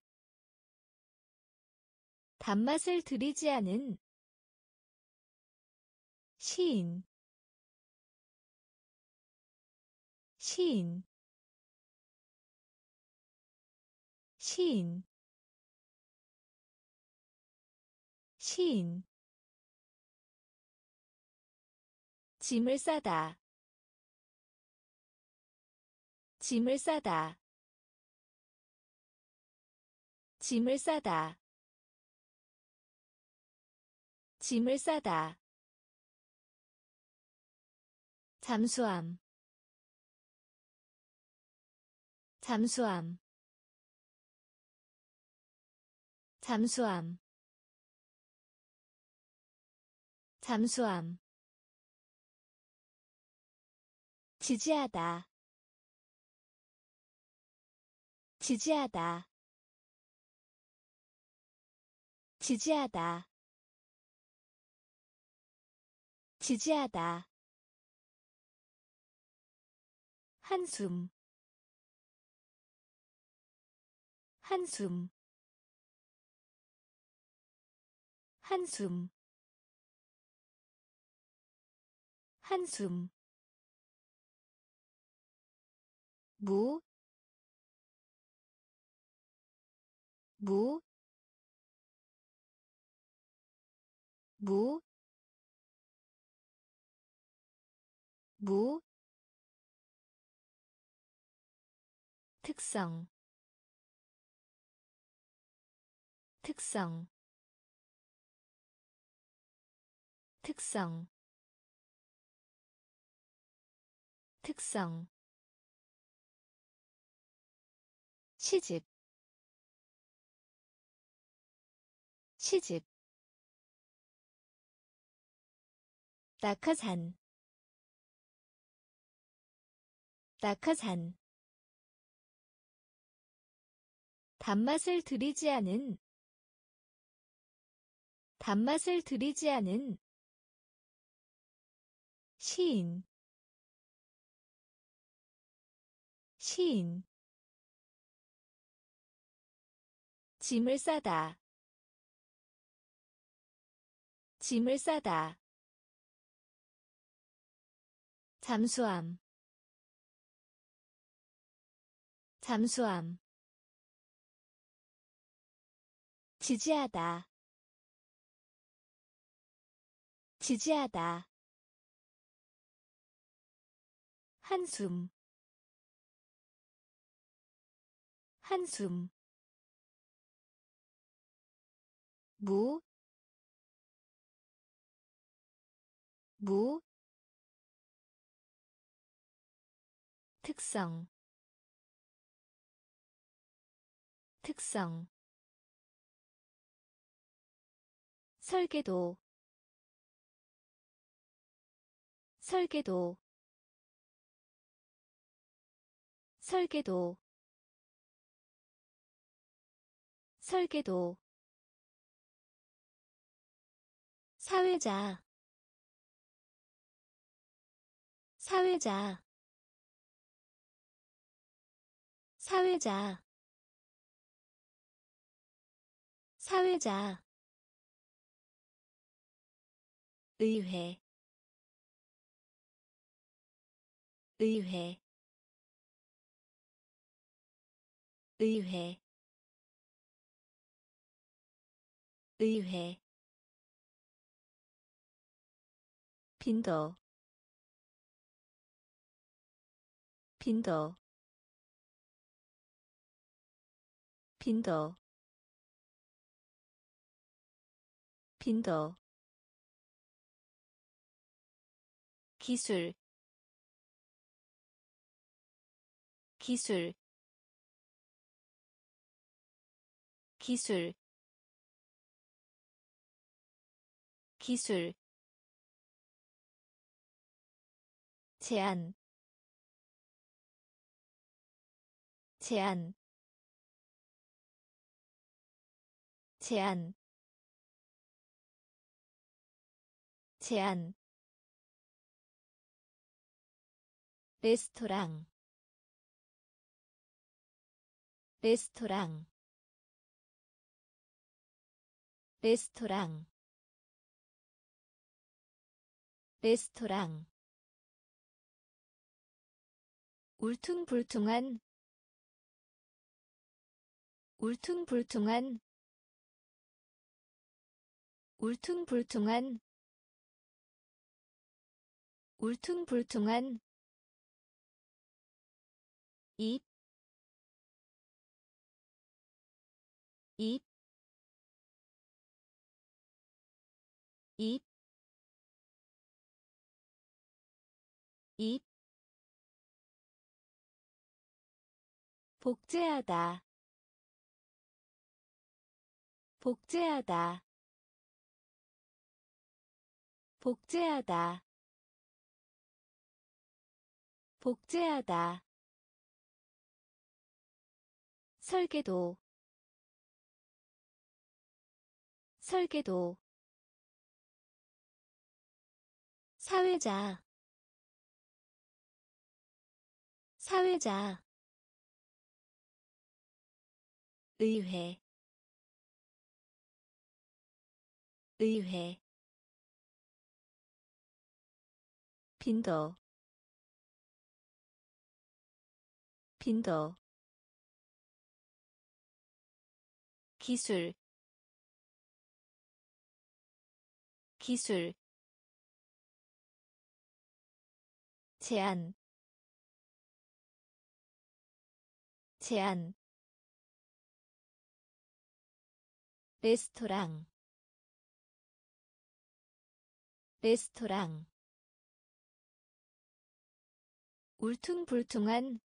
단맛을 들이지 않은 시인 시인 시인 시인 짐을 싸다. 짐을 싸다. 짐을 싸다. 짐을 싸다. 잠수함. 잠수함. 잠수함. 잠수함 지지하다. 지지하다. 지지하다. 지지하다. 한숨. 한숨. 한숨. 한숨 무, 무, 무, 무, 특성, 특성, 특성 특성 시집. 시집. 낙하산. 낙하산. 단맛을 들이지 않은. 단맛을 들이지 않은. 시인. 시인 짐을 싸다. 짐을 싸다. 잠수함. 잠수함. 지지하다. 지지하다. 한숨. 한숨 무, 무, 특성, 특성, 설계도, 설계도, 설계도, 설계도 사회자. 사회자. 사회자. 사회자. 의회. 의회. 의회. 의회 빈도 빈도 빈도 빈도. 기술 기술 기술 기술 제한 제한 제한 제한 레스토랑. 레스토랑. 레스토랑. 레스토랑 울퉁불퉁한 울퉁불퉁한 울퉁불퉁한 울퉁불퉁한. 입, 입, 입, 입, 복제하다. 복제하다. 복제하다. 복제하다. 설계도. 설계도. 사회자. 사회자 의회 의회 빈도 빈도 기술 기술 제한 제한 레스토랑 레스토랑 울퉁불퉁한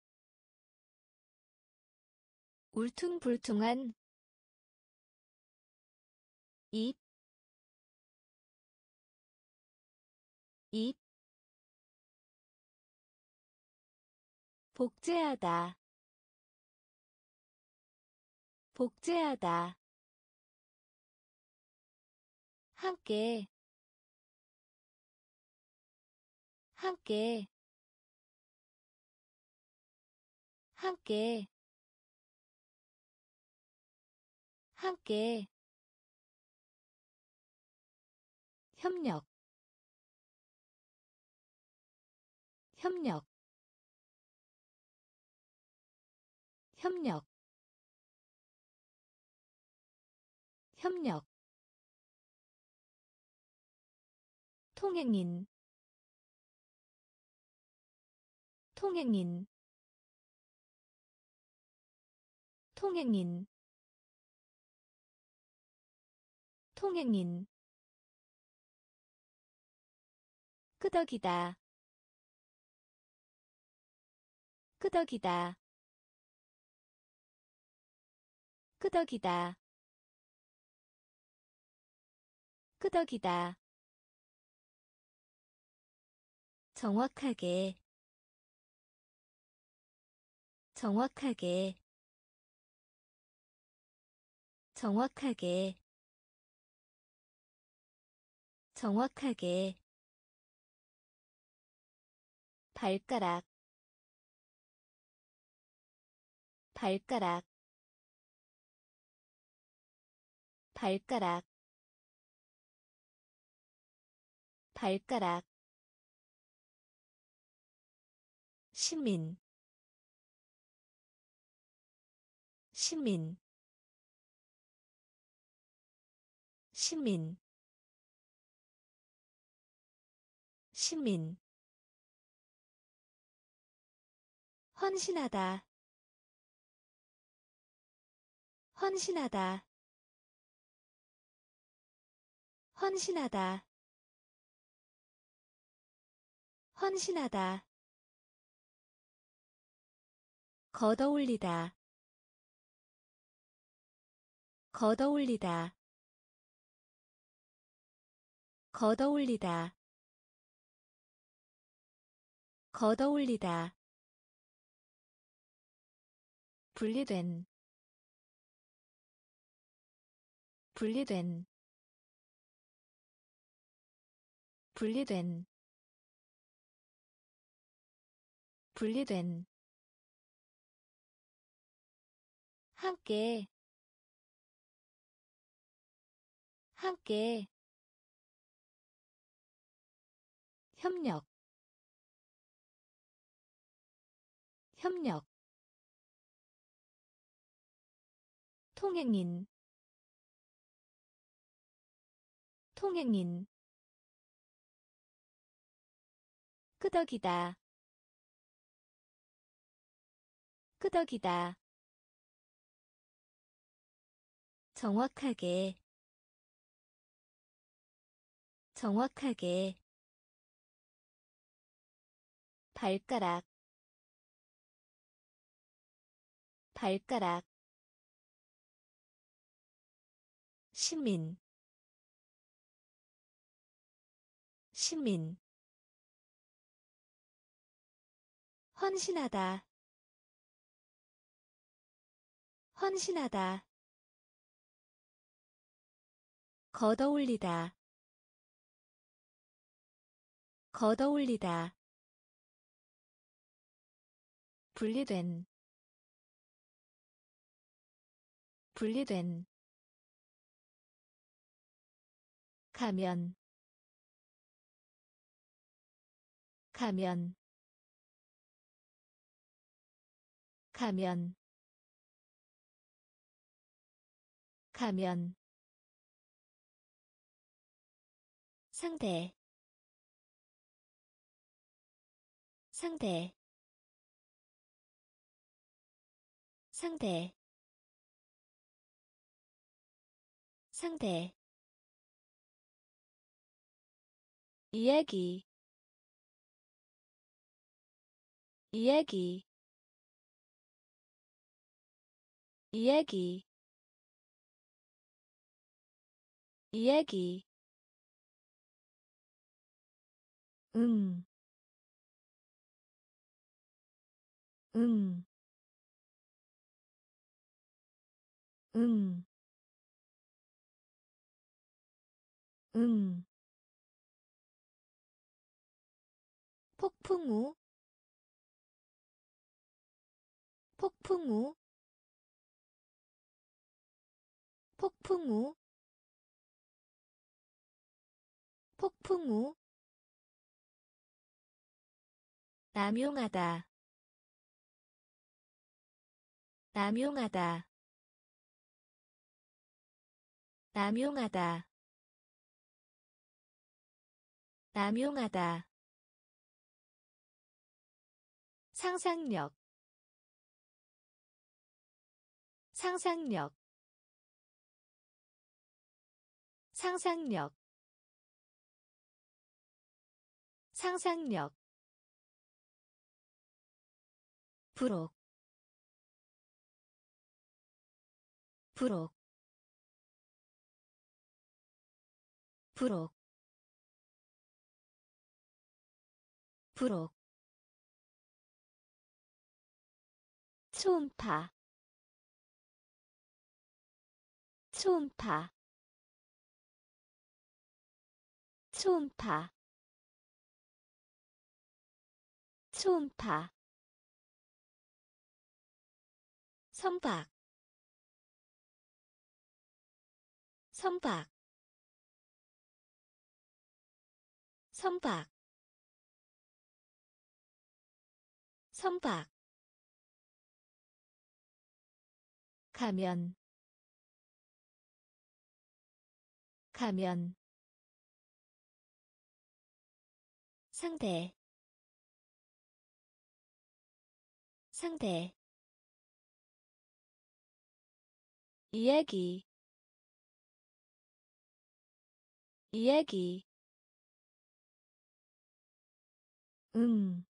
울퉁불퉁한 입, 입, 복제하다, 복제하다, 함께 함께 함께 함께. 협력 협력. 협력. 협력 통행인 통행인 통행인 통행인. 끄덕이다 끄덕이다 끄덕이다 끄덕이다 정확하게 정확하게 정확하게 정확하게. 발가락 발가락. 발가락. 발가락 시민. 시민. 시민. 시민. 헌신하다. 헌신하다. 헌신하다. 헌신하다 걷어올리다. 걷어올리다. 걷어올리다. 걷어올리다. 분리된. 분리된. 분리된. 분리된 함께 함께 협력 협력 통행인 통행인 끄덕이다 끄덕이다 정확하게 정확하게 발가락 발가락 시민 시민 헌신하다 헌신하다 걷어올리다. 걷어올리다. 분리된. 분리된. 가면. 가면. 가면. 가면 상대. 상대. 상대. 상대. 이야기. 이야기. 이야기. 이야기 응, 응, 응, 응. 폭풍우. 폭풍우. 폭풍우. 폭풍우 남용하다. 남용하다. 남용하다. 남용하다. 상상력. 상상력. 상상력. 상상력 부록 부록 부록 부록. 초음파 초음파 초음파 초음파 선박 선박 선박 선박. 가면 가면. 상대 상대 이야기 이야기 응,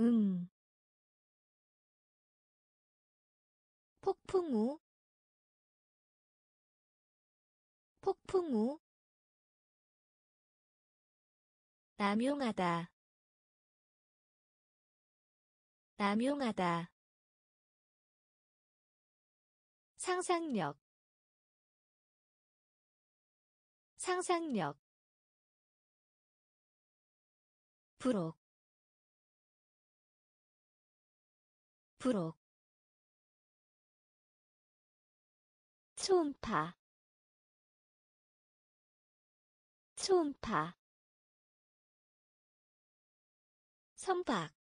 응. 폭풍우, 폭풍우. 남용하다, 남용하다. 상상력, 상상력. 부록 부록 초음파 초음파 선박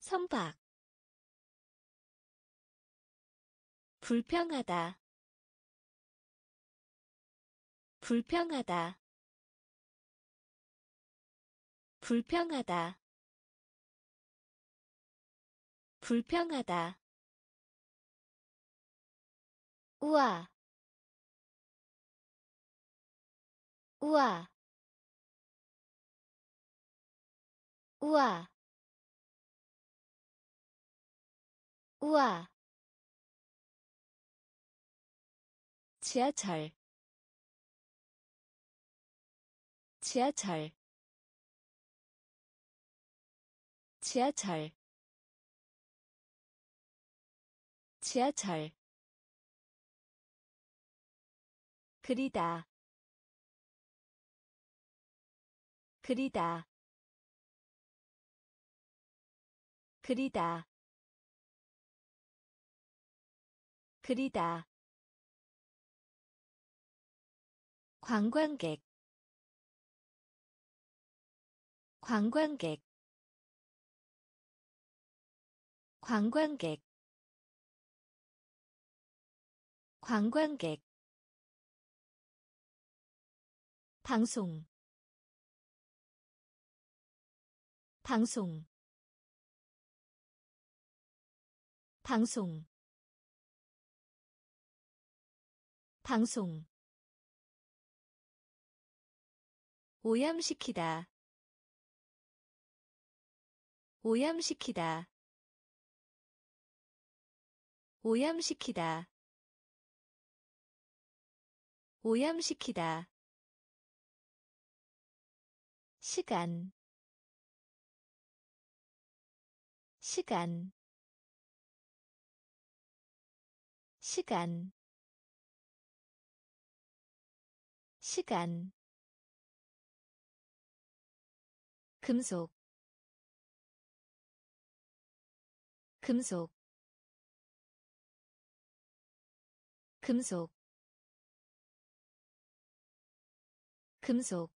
선박 불평하다. 불평하다. 불평하다. 불평하다. 우와 우와 우와 우와 지하철. 지하철. 지하철. 지하철. 그리다. 그리다. 그리다. 그리다 관광객 관광객 관광객 관광객. 방송 방송. 방송. 방송 오염시키다. 오염시키다. 오염시키다. 오염시키다. 시간. 시간. 시간. 시간 금속 금속 금속 금속.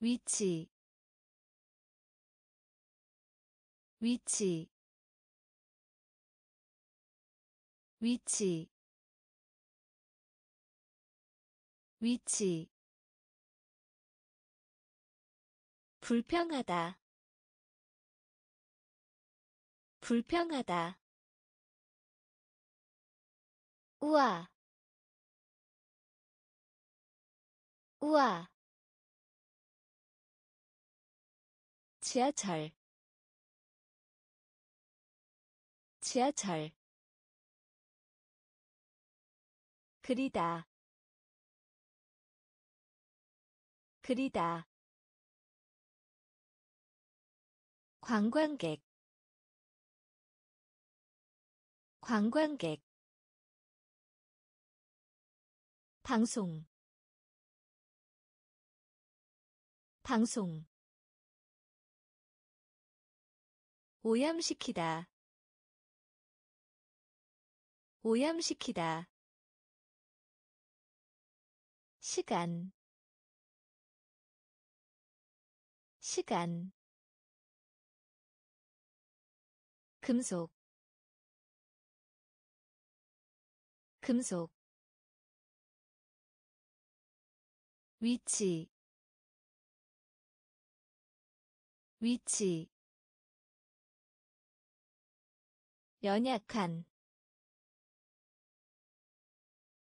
위치 위치. 위치. 위치 불평하다. 불평하다. 우와 우와 지하철. 지하철. 그리다. 그리다 관광객 관광객 방송 방송 오염시키다 오염시키다 시간 시간 금속 금속 위치 위치 연약한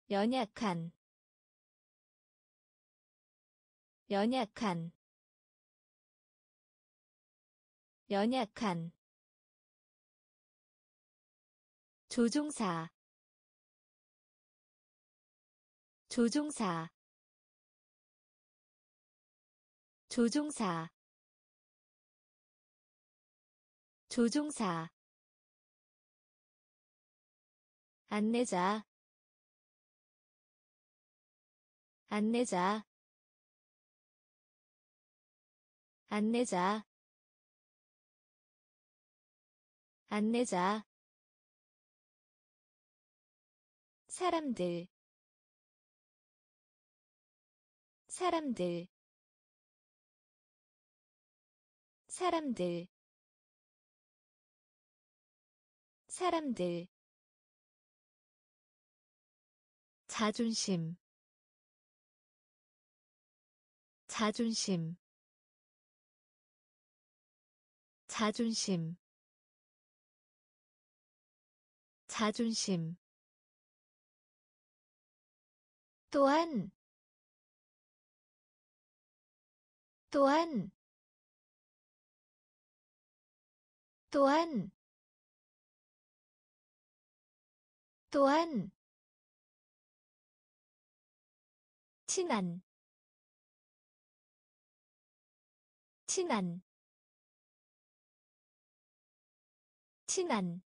연약한 연약한 연약한 조종사 조종사 조종사 조종사. 안내자 안내자 안내자 안내자 사람들 사람들 사람들 사람들. 자존심 자존심 자존심. 자존심 또한 또한 또한 또한. 친한 친한 친한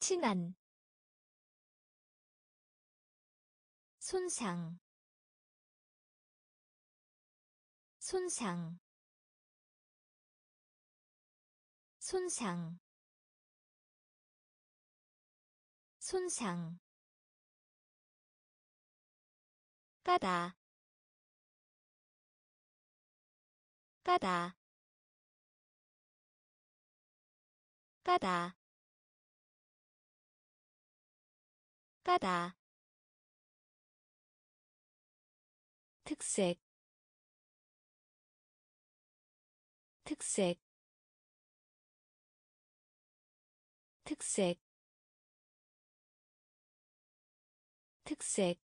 친한 손상 손상 손상 손상. 까다 까다. 까다. 까다 특색 특색 특색 특색.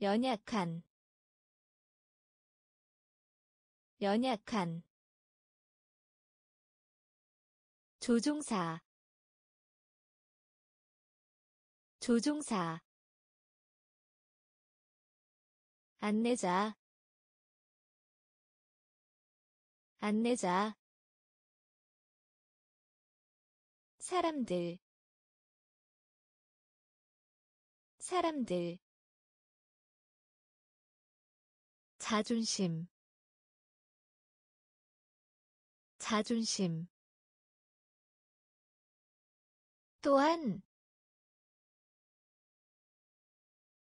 연약한 연약한. 조종사 조종사 안내자. 안내자. 사람들. 사람들. 자존심. 자존심. 또한.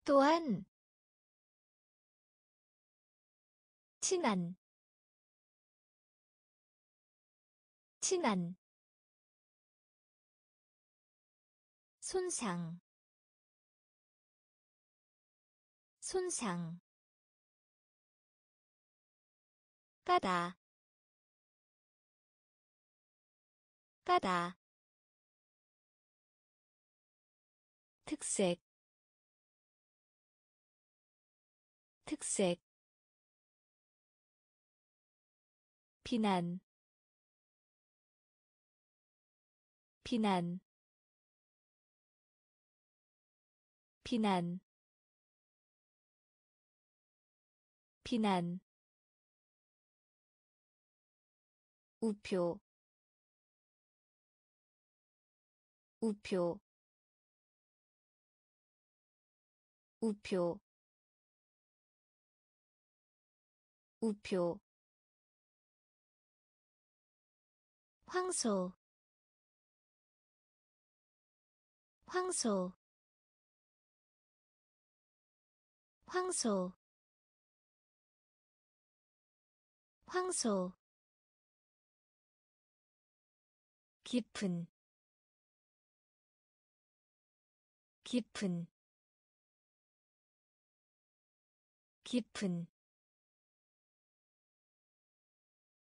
또한 친한 친한 손상 손상 까다 까다 특색 특색 비난. 비난. 비난. 비난. 우표. 우표. 우표. 우표 황소 황소 황소 황소. 깊은 깊은 깊은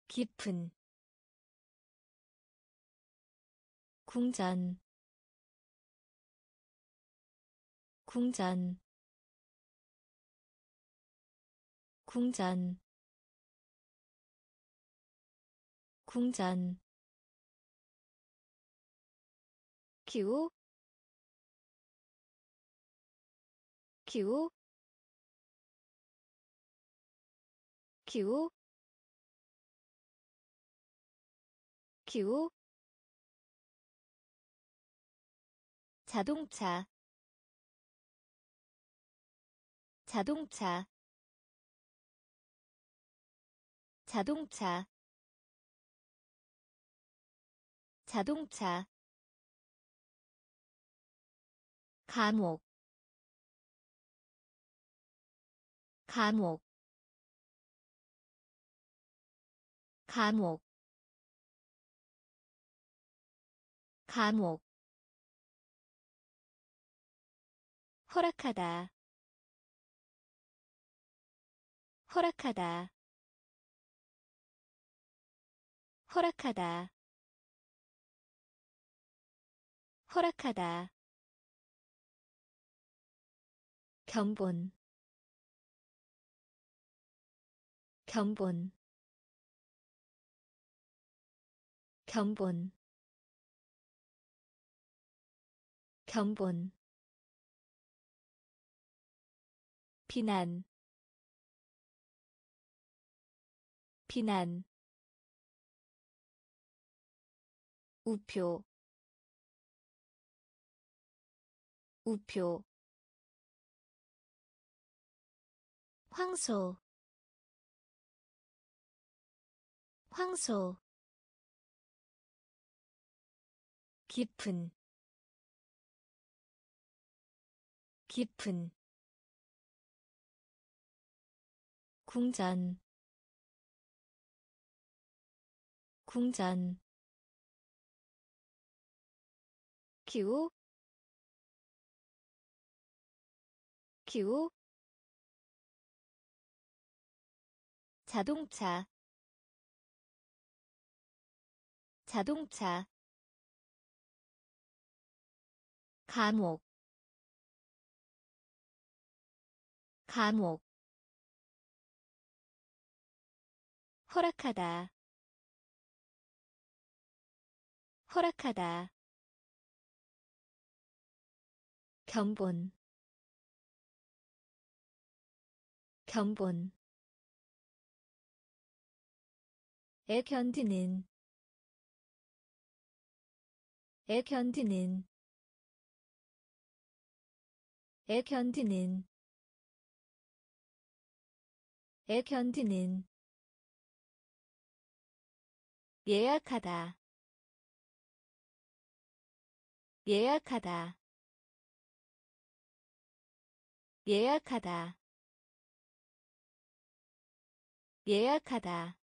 깊은 궁전. 궁전. 궁전. 궁전. 기후 기후 기후 기후 자동차 자동차 자동차 자동차. 감옥 감옥. 감옥 감옥 허락하다. 허락하다. 허락하다. 허락하다. 견본. 견본. 견본. 견본 비난. 비난. 우표. 우표. 황소. 황소. 깊은. 깊은 궁전. 궁전. 기후 기후 자동차. 자동차. 감옥. 감옥 허락하다. 허락하다. 견본. 견본. 에 견디는. 에 견디는. 에 견디는. 에 견디는 예약하다. 예약하다. 예약하다. 예약하다.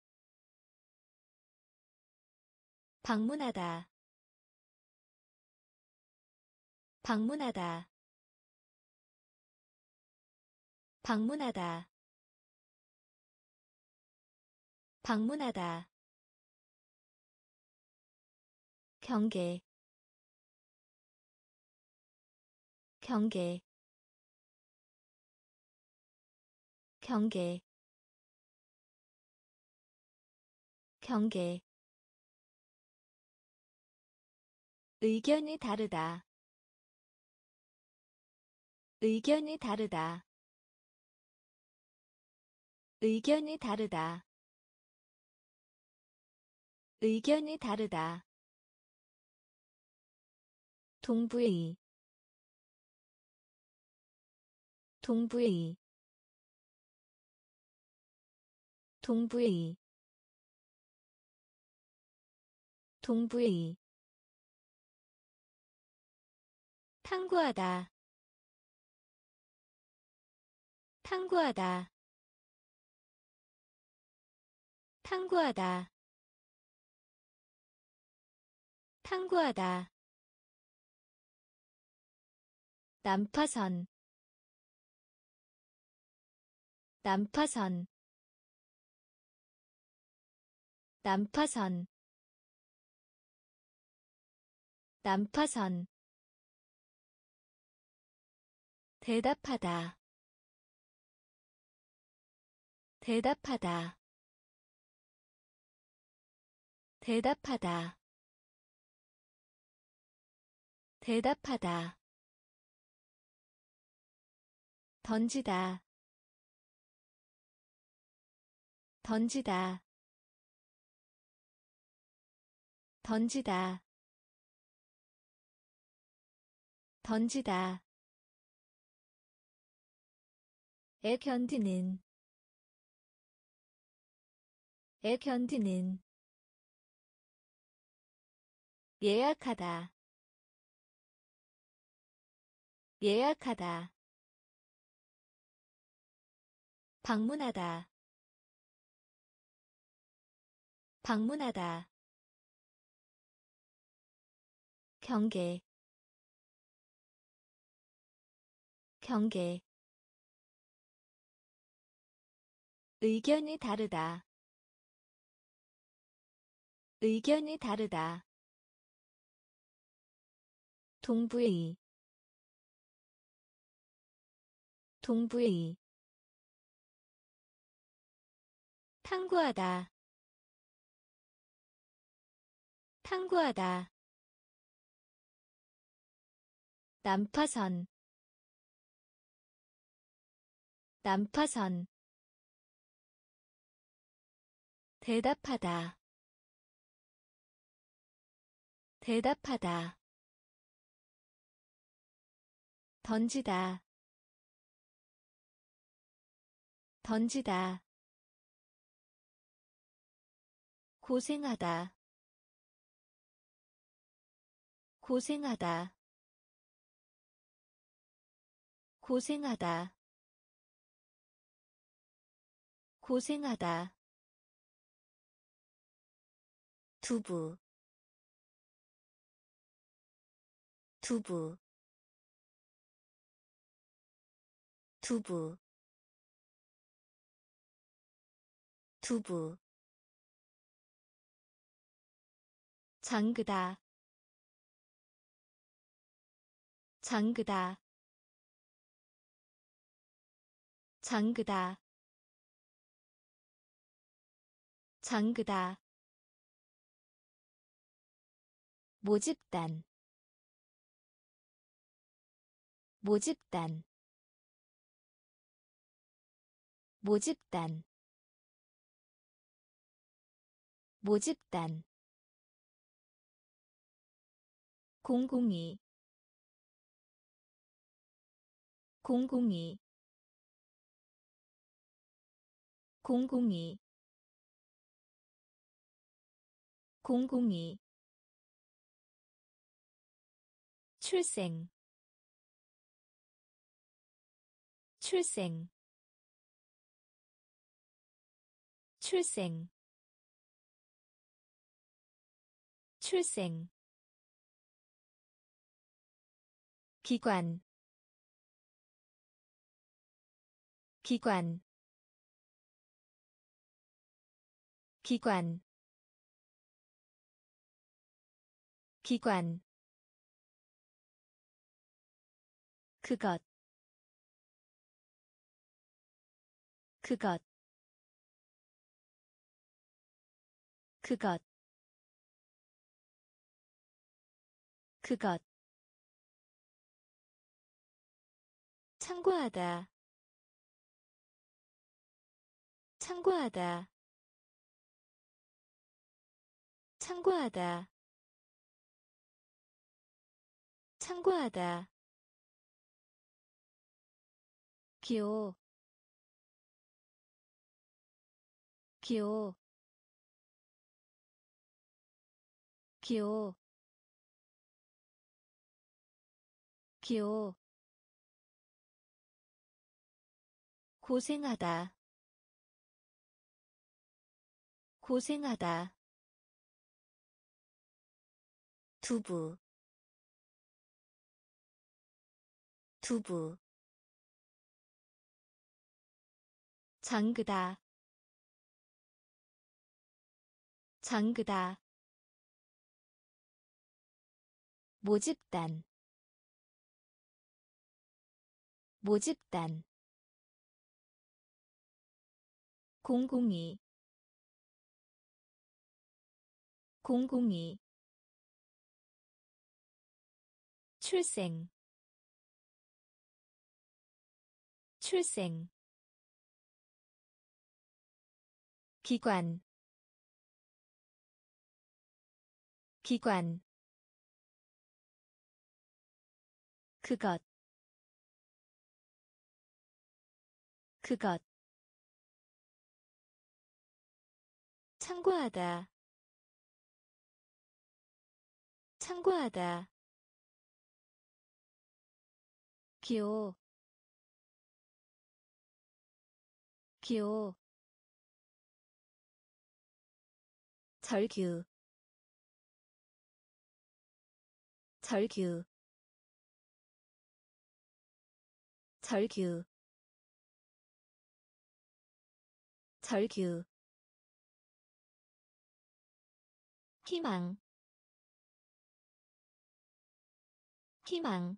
방문하다. 방문하다. 방문하다. 방문하다 경계 경계 경계 경계. 의견이 다르다. 의견이 다르다. 의견이 다르다. 의견이 다르다 동부의 동부의 동부의 동부의 탐구하다 탐구하다 탐구하다 탐구하다 난파선 난파선 난파선 난파선. 대답하다 대답하다 대답하다 대답하다 던지다. 던지다. 던지다. 던지다. 에 견디는. 에 견디는. 예약하다. 예약하다 방문하다. 방문하다. 경계. 경계. 의견이 다르다. 의견이 다르다. 동부의 동부의 탐구하다. 탐구하다. 난파선. 난파선. 대답하다. 대답하다. 던지다. 던지다 고생하다. 고생하다. 고생하다. 고생하다. 두부. 두부. 두부. 두부 잠그다. 잠그다. 잠그다. 잠그다. 모집단. 모집단. 모집단. 모집단 공공이. 공공이. 공공이. 공공이. 출생. 출생. 출생. 출생 기관 기관 기관 기관. 그것 그것. 그것 그것 참고하다. 참고하다. 참고하다. 참고하다. 기호 기호 기호 기호 고생하다. 고생하다. 두부. 두부. 잠그다. 잠그다. 모집단. 모집단 공공이. 공공이. 출생. 출생. 기관. 기관. 그것. 그것 참고하다. 참고하다. 기호 기호 절규. 절규. 절규. 절규 희망. 희망.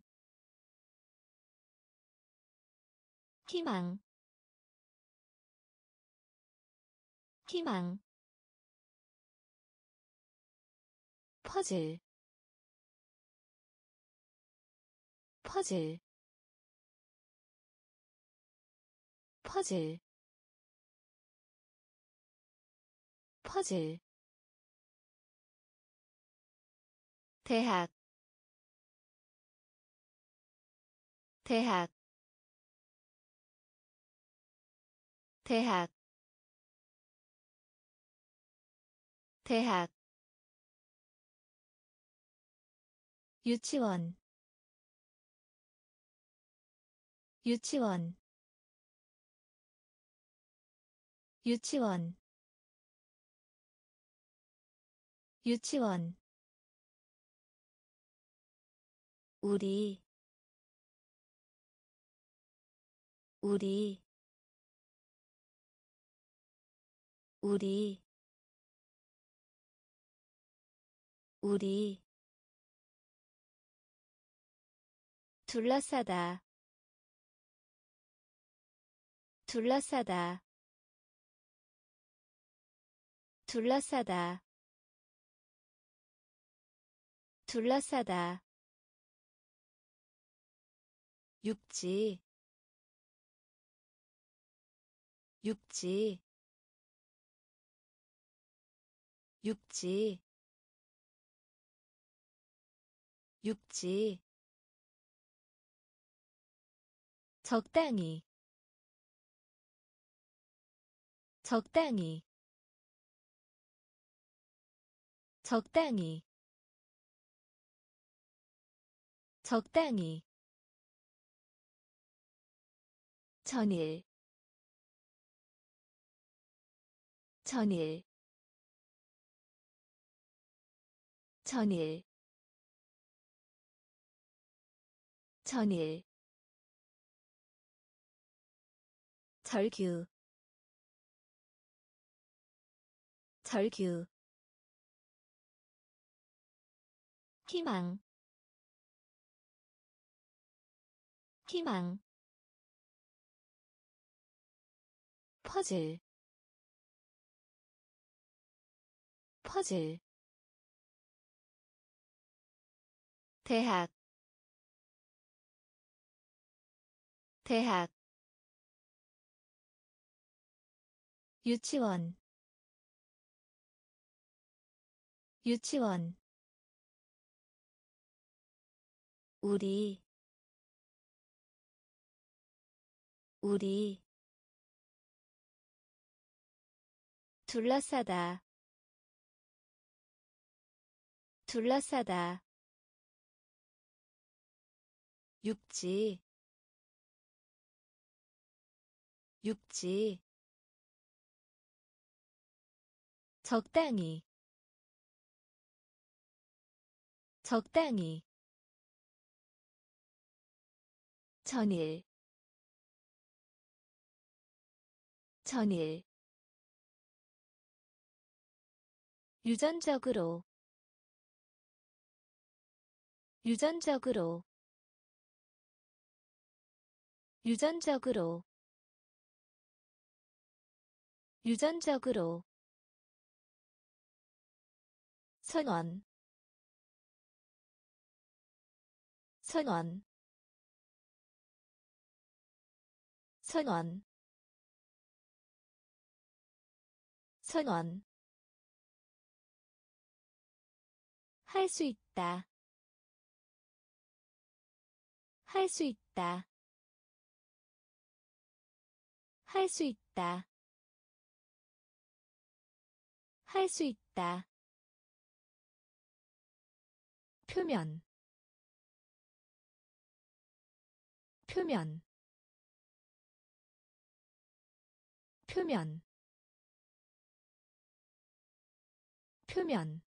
희망. 희망. 퍼즐. 퍼즐. 퍼즐. 퍼즐 대학 대학 대학 대학. 유치원 유치원. 유치원 유치원 우리 우리 우리 우리. 둘러싸다 둘러싸다 둘러싸다 둘러싸다 육지 육지 육지 육지. 적당히 적당히. 적당히. 적당히 전일 전일 전일 전일. 절규 절규. 희망 희망 퍼즐 퍼즐 대학 대학 유치원 유치원 우리 우리 둘러싸다. 둘러싸다. 육지. 육지. 적당히. 적당히. 전일. 전일 유전적으로 유전적으로 유전적으로 유전적으로. 선원 선원 선원 선원 할 수 있다. 할 수 있다. 할 수 있다. 할 수 있다. 표면. 표면. 표면. 표면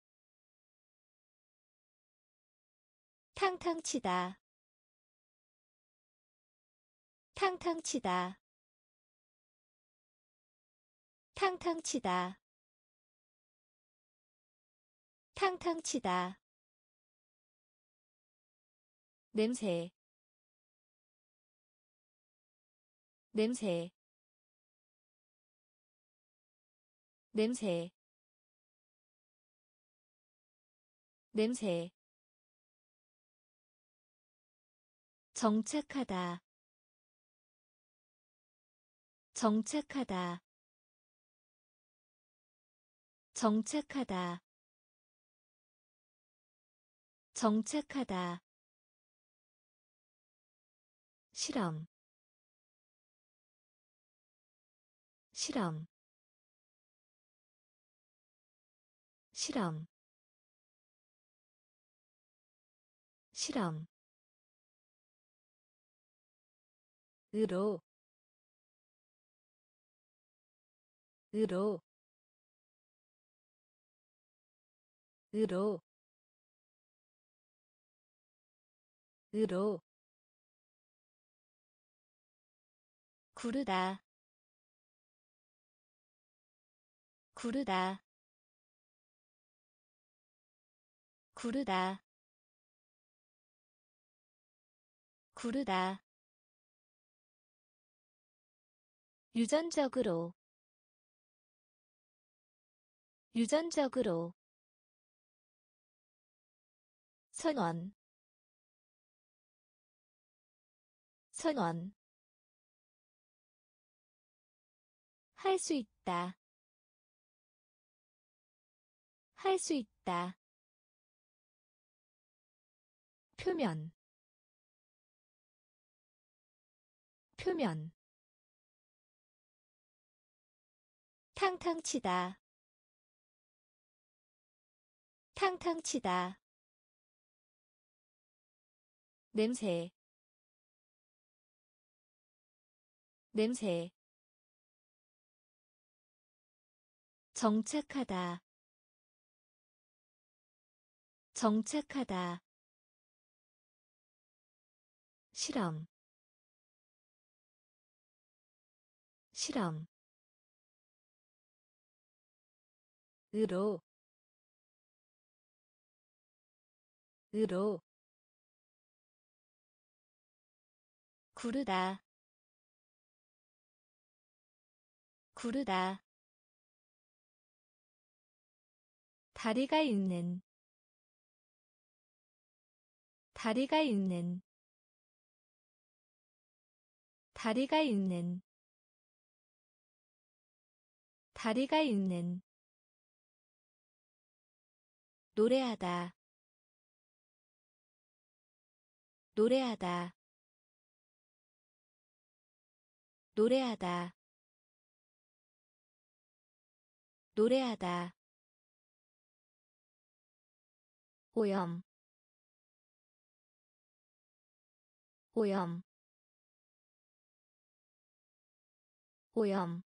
탕탕 치다. 탕탕 치다. 탕탕 치다. 탕탕 치다. 냄새. 냄새. 냄새. 냄새 정착하다. 정착하다. 정착하다. 정착하다. 실험. 실험. 실험. 실험 으로 으로 으로 으로. 구르다 구르다 구르다 구르다 유전적으로 유전적으로 선원 선원. 할 수 있다. 할 수 있다. 표면. 표면 탕탕 치다. 탕탕 치다. 냄새. 냄새. 정착하다. 정착하다. 실험. 실험 으로 으로. 구르다 구르다. 다리가 있는 다리가 있는. 다리가 있는 다리가 있는 노래하다. 노래하다. 노래하다. 노래하다. 오염. 오염. 오염.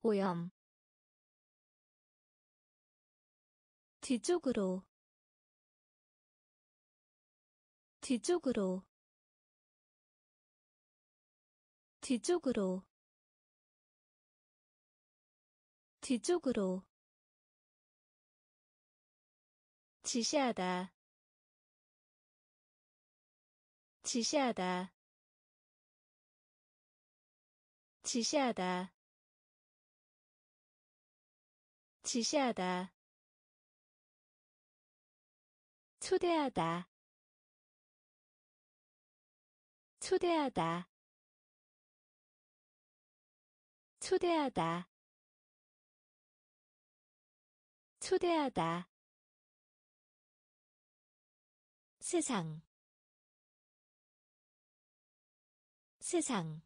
오염 뒤쪽으로 뒤쪽으로 뒤쪽으로 뒤쪽으로. 지시하다 지시하다 지시하다 지시하다 초대하다. 초대하다. 초대하다. 초대하다. 세상. 세상.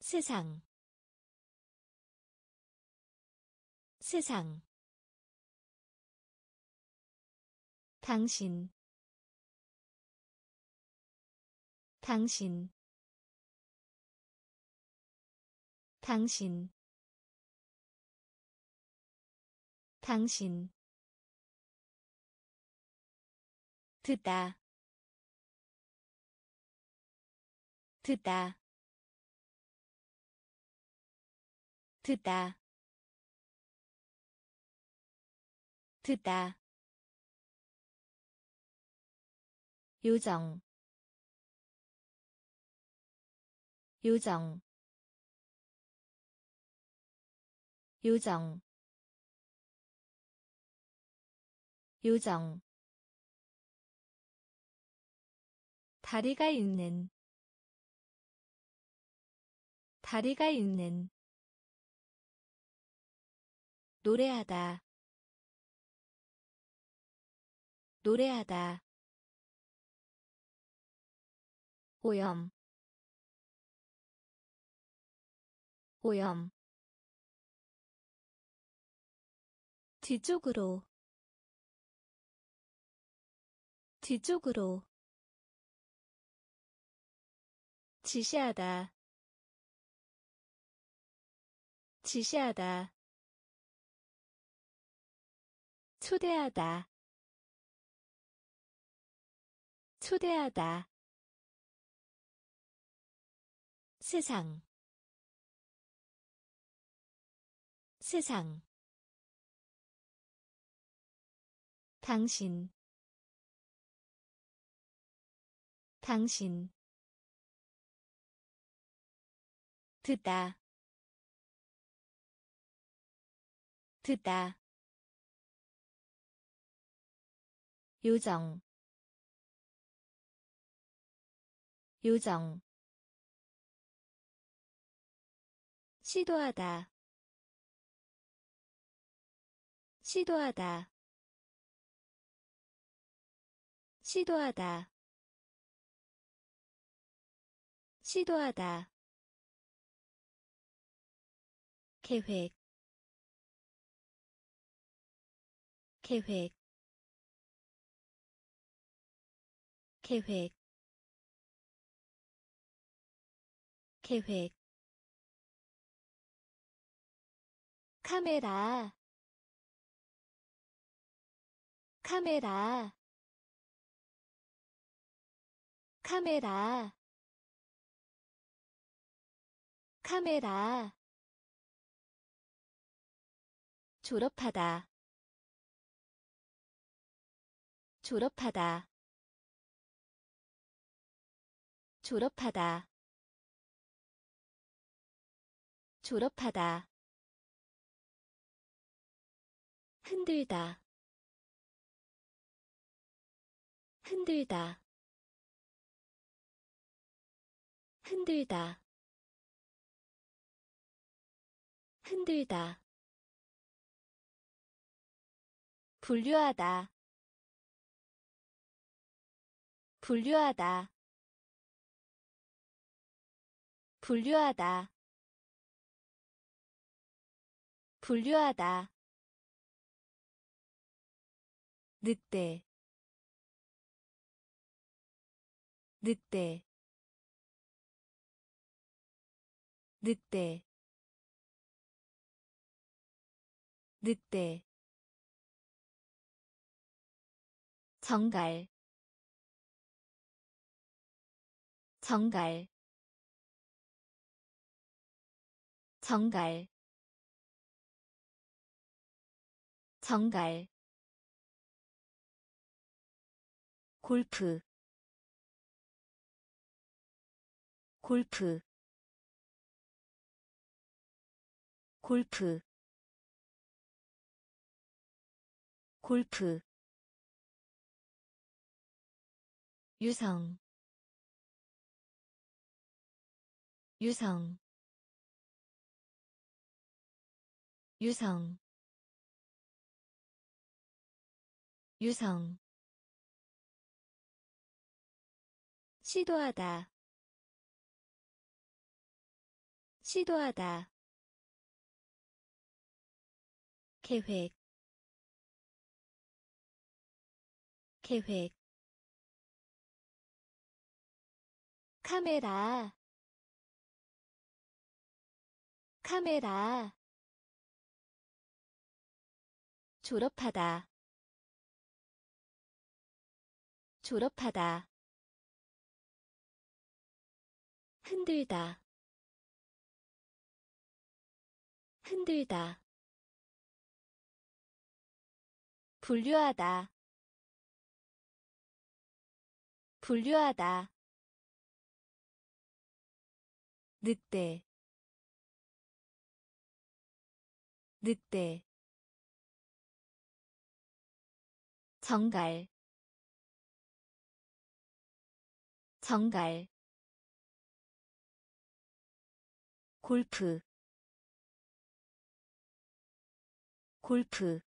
세상. 세상 당신. 당신. 당신. 당신. 듣다. 듣다. 듣다. 듣다 요정 요정 요정 요정. 다리가 있는 다리가 있는. 노래하다 노래하다 오염. 오염. 뒤쪽으로. 뒤쪽으로. 지시하다. 지시하다. 초대하다. 초대하다 세상. 세상. 당신. 당신. 듣다. 듣다. 요정. 요정 시도하다. 시도하다. 시도하다. 시도하다. 계획. 계획. 계획. 계획 카메라. 카메라. 카메라. 카메라. 졸업하다. 졸업하다. 졸업하다. 졸업하다 흔들다. 흔들다. 흔들다. 흔들다. 분류하다. 분류하다. 분류하다. 분류하다 늑대. 늑대. 늑대. 늑대. 정갈. 정갈. 정갈. 정갈 골프 골프 골프 골프. 유성 유성 유성 유성 시도하다. 시도하다. 계획. 계획. 카메라. 카메라. 졸업하다. 졸업하다 흔들다. 흔들다. 분류하다. 분류하다. 늑대. 늑대. 정갈. 정갈 골프 골프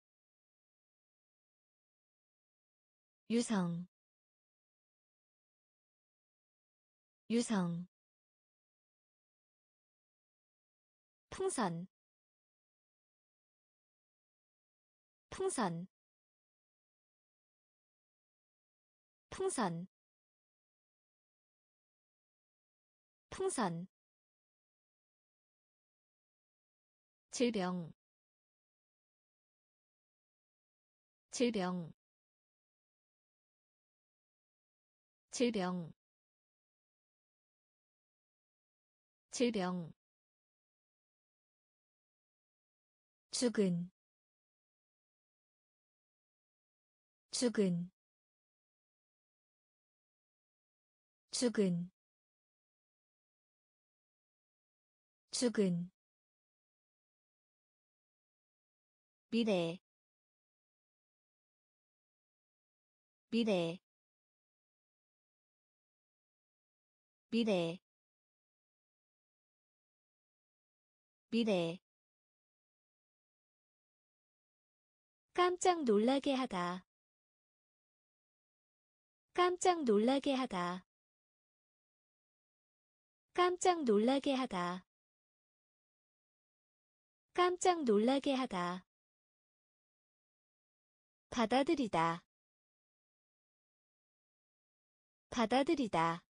유성 유성 풍선 풍선 풍선 풍선 질병 질병 질병 질병. 죽은 죽은. 죽은 죽은 미래 미래 미래 미래. 깜짝 놀라게 하다. 깜짝 놀라게 하다. 깜짝 놀라게 하다. 깜짝 놀라게 하다 받아들이다. 받아들이다.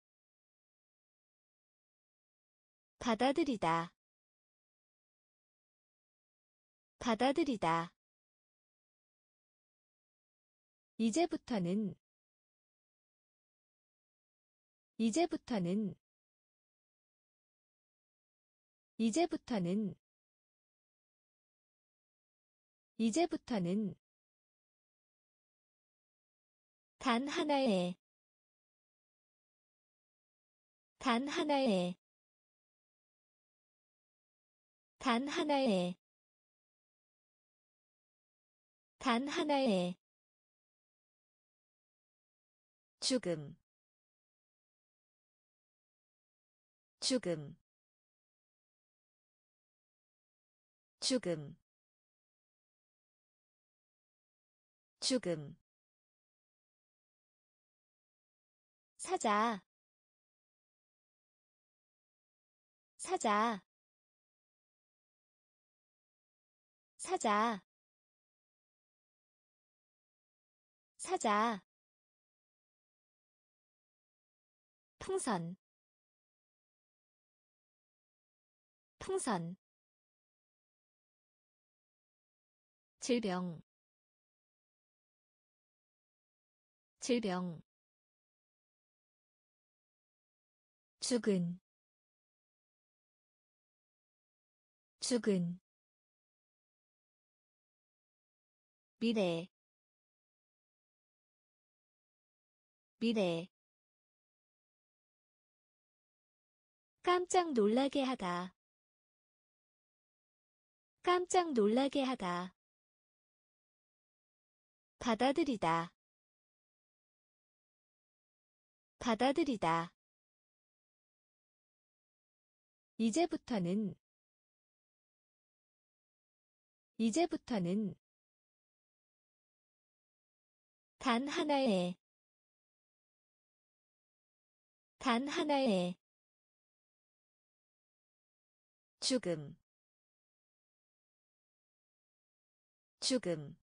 받아들이다. 받아들이다. 이제부터는 이제부터는 이제부터는 이제부터는 단 하나의 단 하나의 단 하나의 단 하나의 죽음 죽음 죽음 죽음 사자. 사자. 사자. 사자. 풍선. 풍선. 질병. 질병 죽은 죽은 미래 미래. 깜짝 놀라게 하다. 깜짝 놀라게 하다. 받아들이다. 받아들이다 이제부터는 이제부터는 단 하나의 단 하나의 죽음 죽음.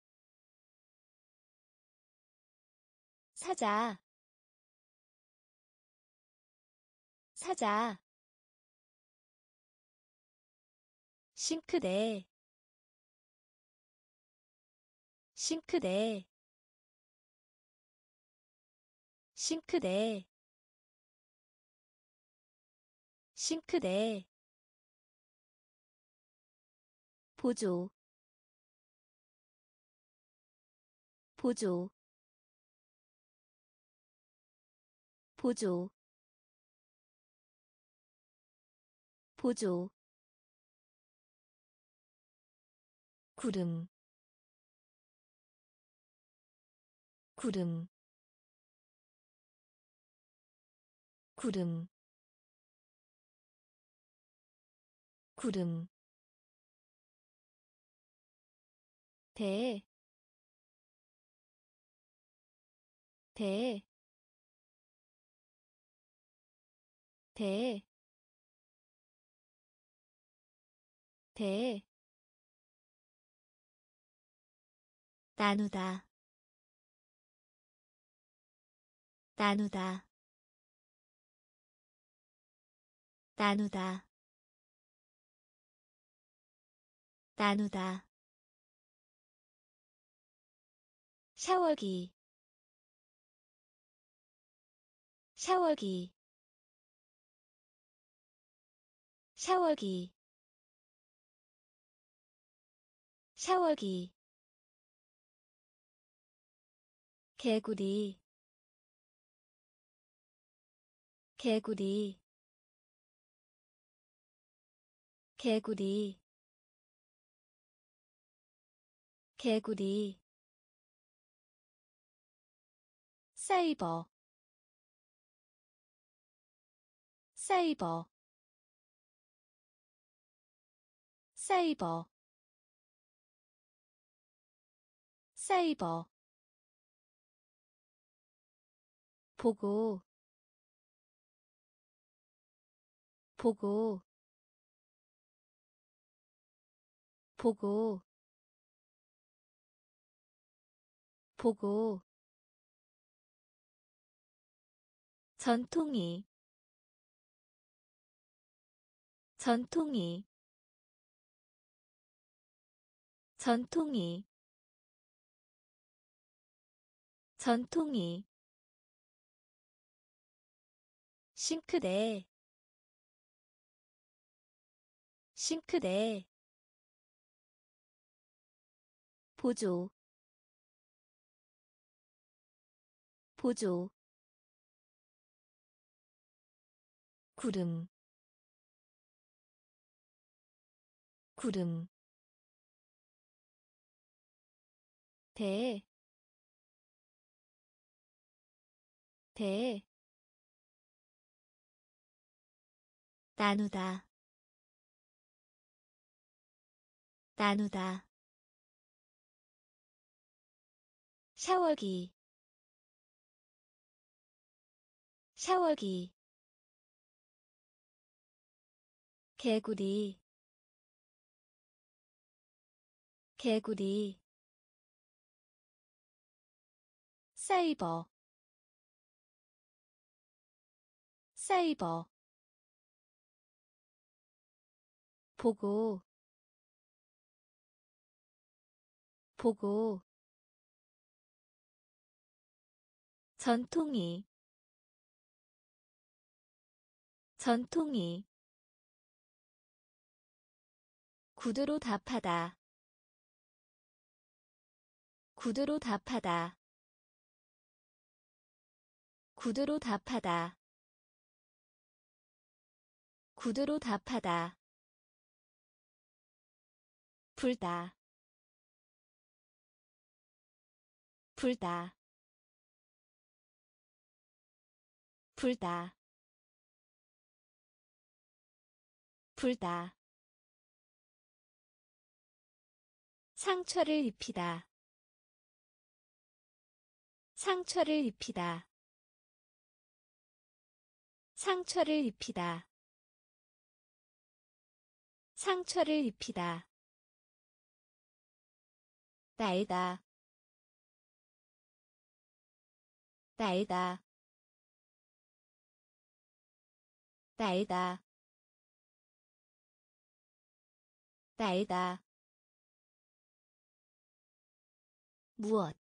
사자 사자 싱크대. 싱크대. 싱크대. 싱크대. 보조. 보조. 보조. 보조 구름 구름 구름 구름. 대, 대, 대, 대, 나누다, 나누다, 나누다, 나누다. 샤워기. 샤워기. 샤워기. 샤워기 개구리 개구리 개구리 개구리. 사이버 사이버. 사이버 사이버 보고 보고 보고 보고. 전통이 전통이 전통이 전통이 싱크대. 싱크대. 보조. 보조. 구름. 구름. 대, 대, 나누다, 나누다, 샤워기, 샤워기, 개구리, 개구리, 사이버. 사이버 보고 보고 전통이 전통이 구두로 답하다 구두로 답하다 구두로 답하다 구두로 답하다 불다. 불다. 불다. 불다. 상처를 입히다. 상처를 입히다. 상처를 입히다. 상처를 입히다 날다. 날다. 날다. 날다. 무엇?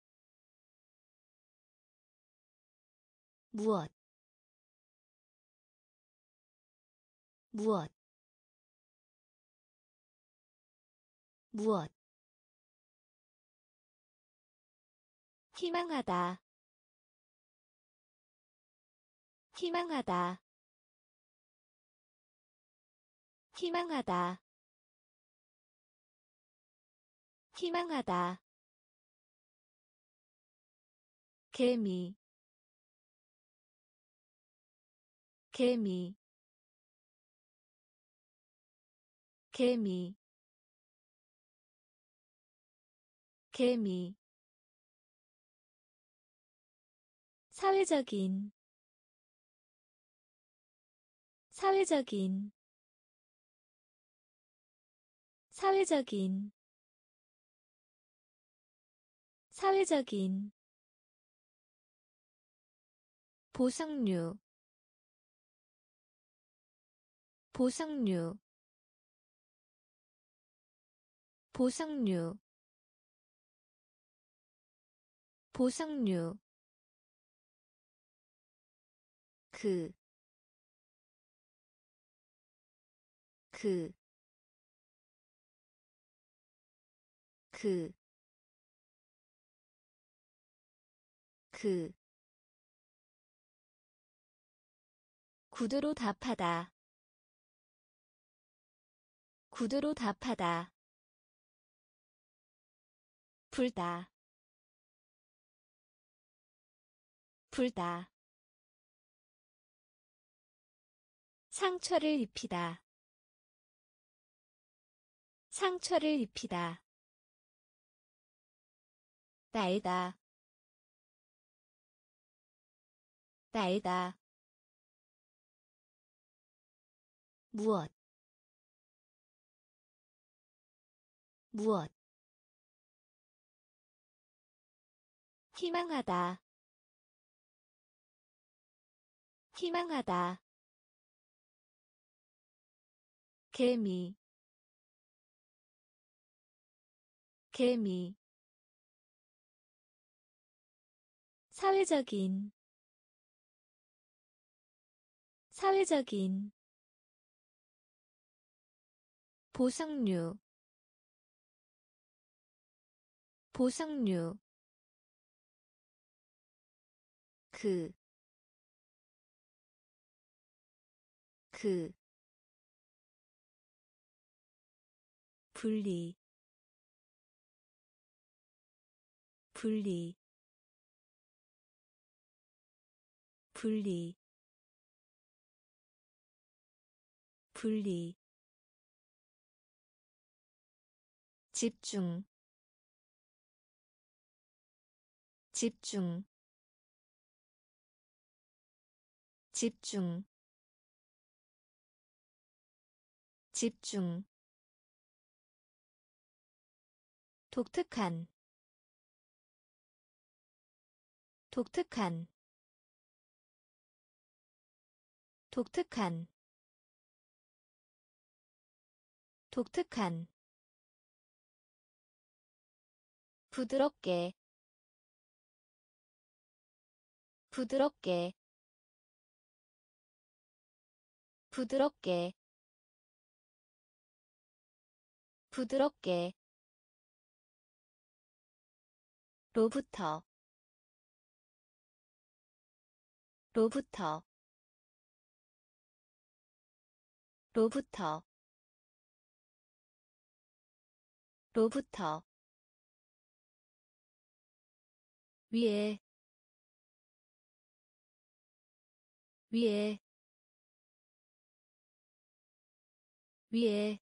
무엇? 무엇? 무엇 희망하다. 희망하다. 희망하다. 희망하다. 개미. 개미. 개미. 개미 사회적인 사회적인 사회적인 사회적인 보상류 보상류 보상류 보상류 그, 그, 그, 그, 구두로 답하다, 구두로 답하다, 불다, 불다. 상처를 입히다. 상처를 입히다. 날다. 날다. 무엇 무엇 희망하다 희망하다 개미 개미. 사회적인 사회적인. 보상류 보상류. 그, 그, 분리, 분리, 분리, 분리, 집중 집중. 집중 집중 독특한 독특한 독특한 독특한. 부드럽게 부드럽게. 부드럽게 부드럽게 로부터 로부터 로부터 로부터. 위에 위에 위에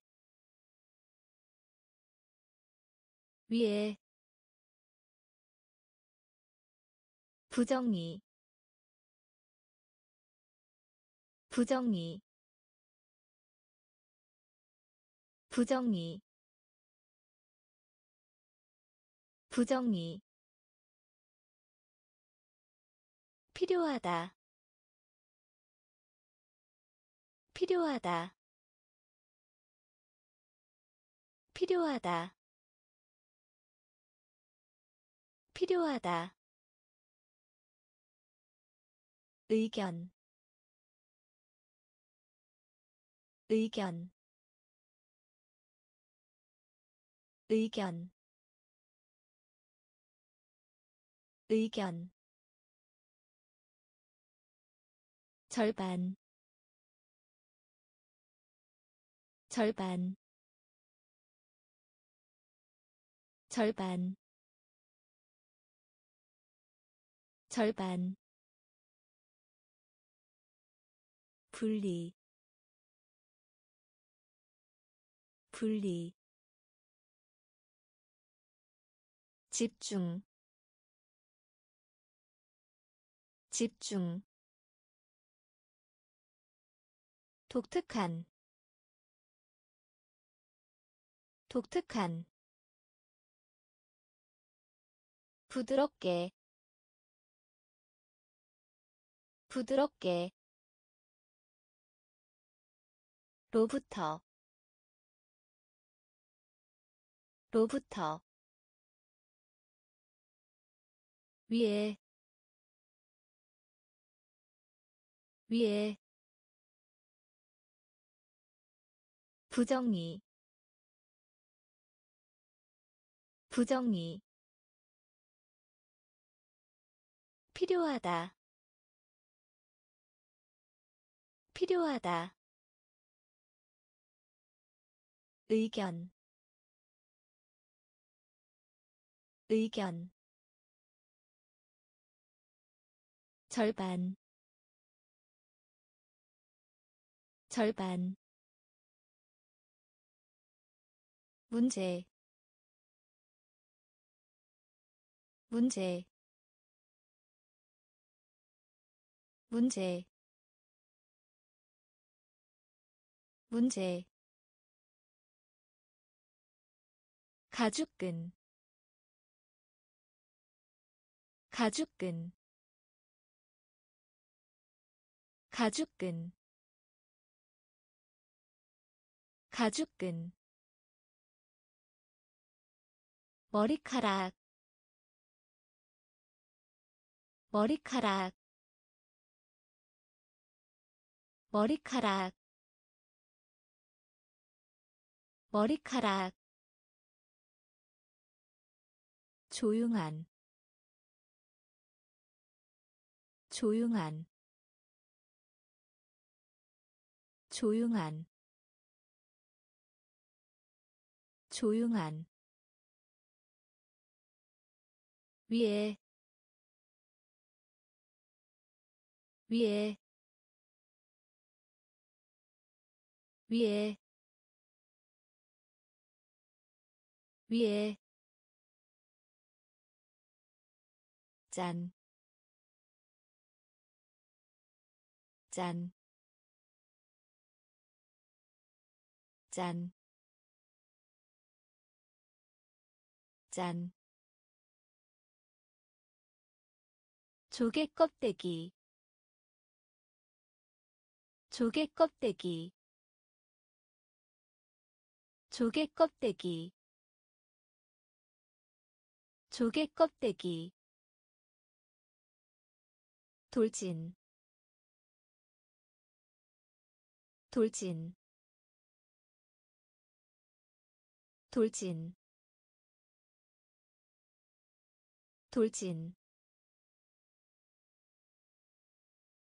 위에 부정이 부정이 부정이 부정이 필요하다. 필요하다. 필요하다. 필요하다 의견 의견 의견 의견. 절반 절반 절반 절반 분리 분리 집중 집중 독특한 독특한 부드럽게 부드럽게 로부터 로부터 위에 위에 부정이 부정이 필요하다 필요하다 의견 의견 절반 절반. 문제 문제. 문제 문제 가죽끈. 가죽끈. 가죽끈. 가죽끈. 머리카락. 머리카락. 머리카락. 머리카락 조용한 조용한 조용한 조용한. 위에 위에 위에. 위에 짠, 짠, 짠, 짠. 조개 껍데기. 조개 껍데기. 조개 껍데기. 조개 껍데기 돌진. 돌진. 돌진. 돌진.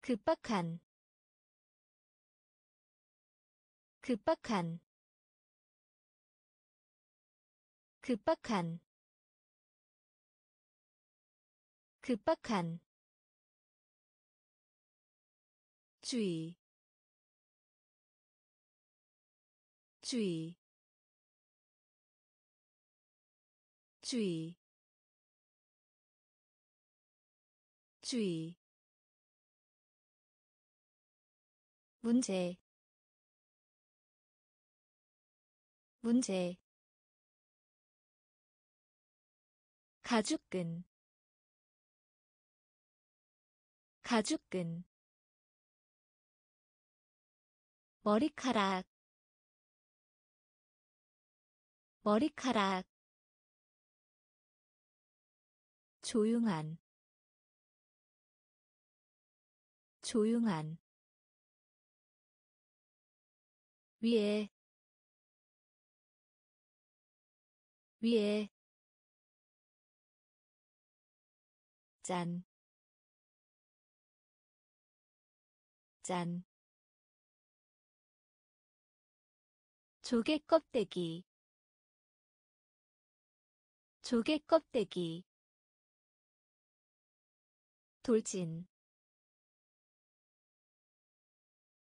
급박한. 급박한. 급박한. 급박한 주의 주의 주의 주의. 문제 문제. 가죽끈 가죽끈 머리카락 머리카락 조용한 조용한 위에 위에 짠, 짠. 조개 껍데기. 조개 껍데기. 돌진.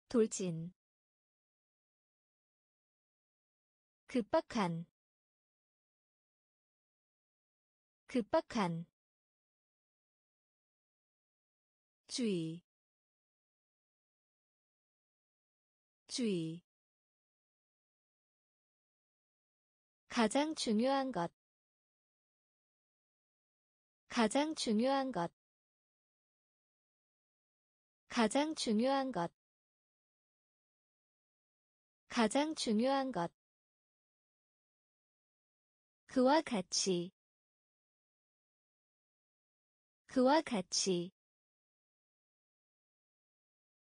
돌진. 급박한. 급박한. 주의. 주의 가장 중요한 것. 가장 중요한 것. 가장 중요한 것. 가장 중요한 것. 그와 같이. 그와 같이.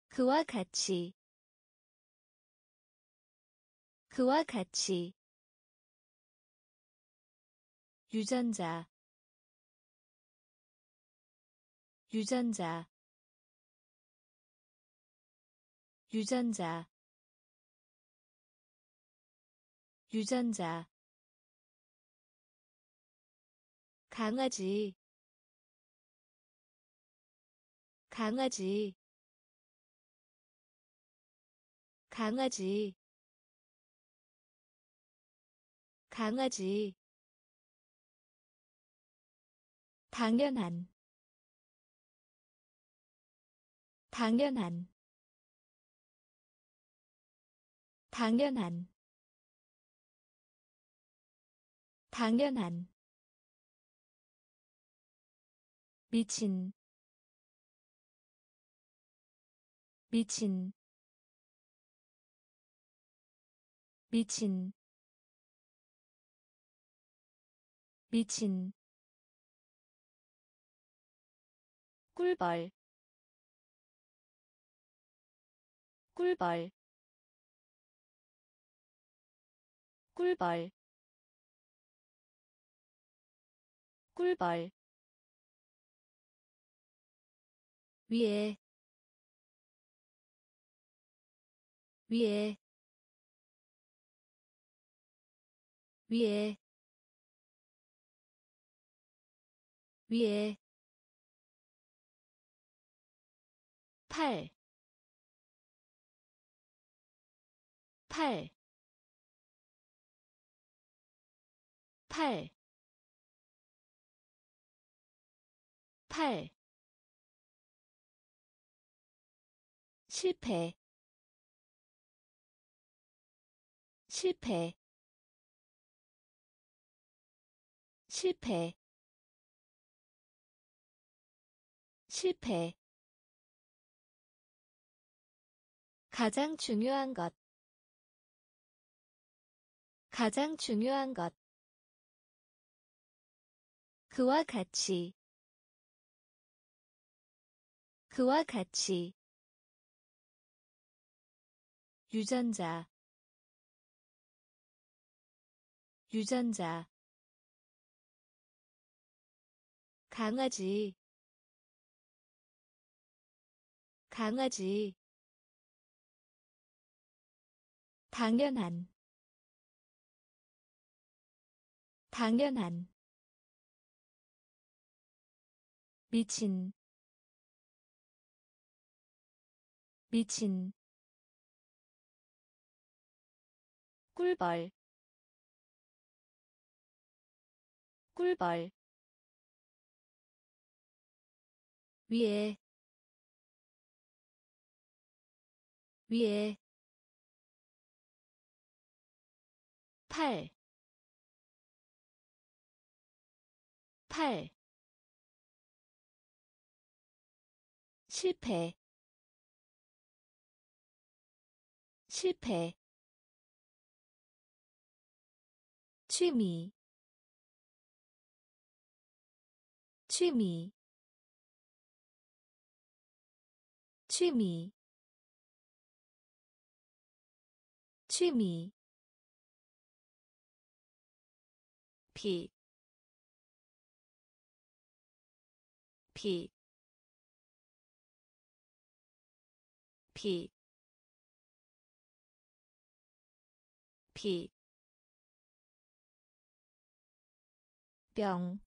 그와 같이. 그와 같이 유전자 유전자 유전자 유전자. 강아지 강아지. 강아지. 강아지 당연한. 당연한. 당연한. 당연한. 미친. 미친. 미친. 미친 꿀벌 꿀벌 꿀벌 꿀벌 위에. 위에. 위에. 위에 팔, 팔, 팔, 팔, 실패, 실패, 실패, 실패 가장 중요한 것. 가장 중요한 것. 그와 같이. 그와 같이. 유전자. 유전자. 강아지. 강아지 당연한. 당연한. 미친. 미친. 꿀벌. 꿀벌. 위에. 위에 팔, 팔, 실패, 실패, 취미, 취미, 취미, 취미 피, 피, 피, 피, 병,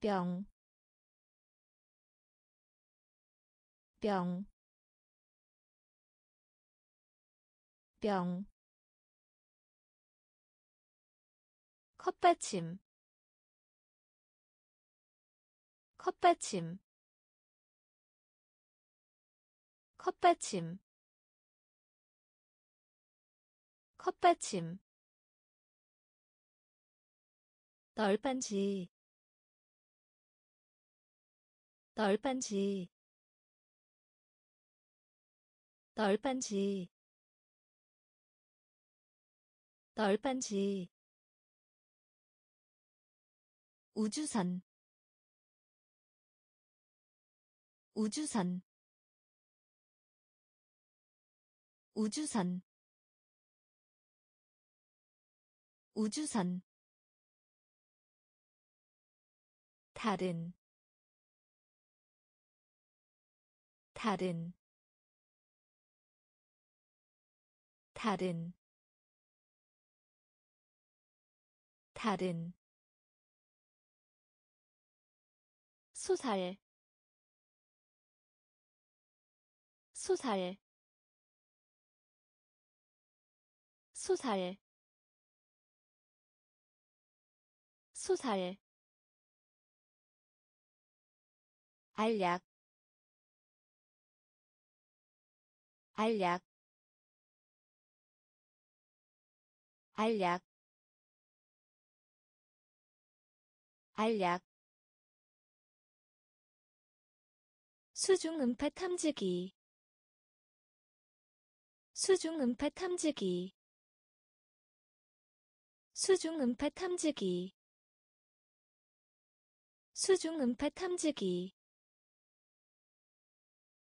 병, 병, 병, 컵받침. 컵받침. 컵받침. 컵받침. 널빤지. 널빤지. 널빤지. 널빤지 우주선 우주선 우주선 우주선. 다른 다른 다른 다른 소살 소살 소살 소살 알약. 알약. 알약. 알약 수중 음파 탐지기. 수중 음파 탐지기. 수중 음파 탐지기. 수중 음파 탐지기.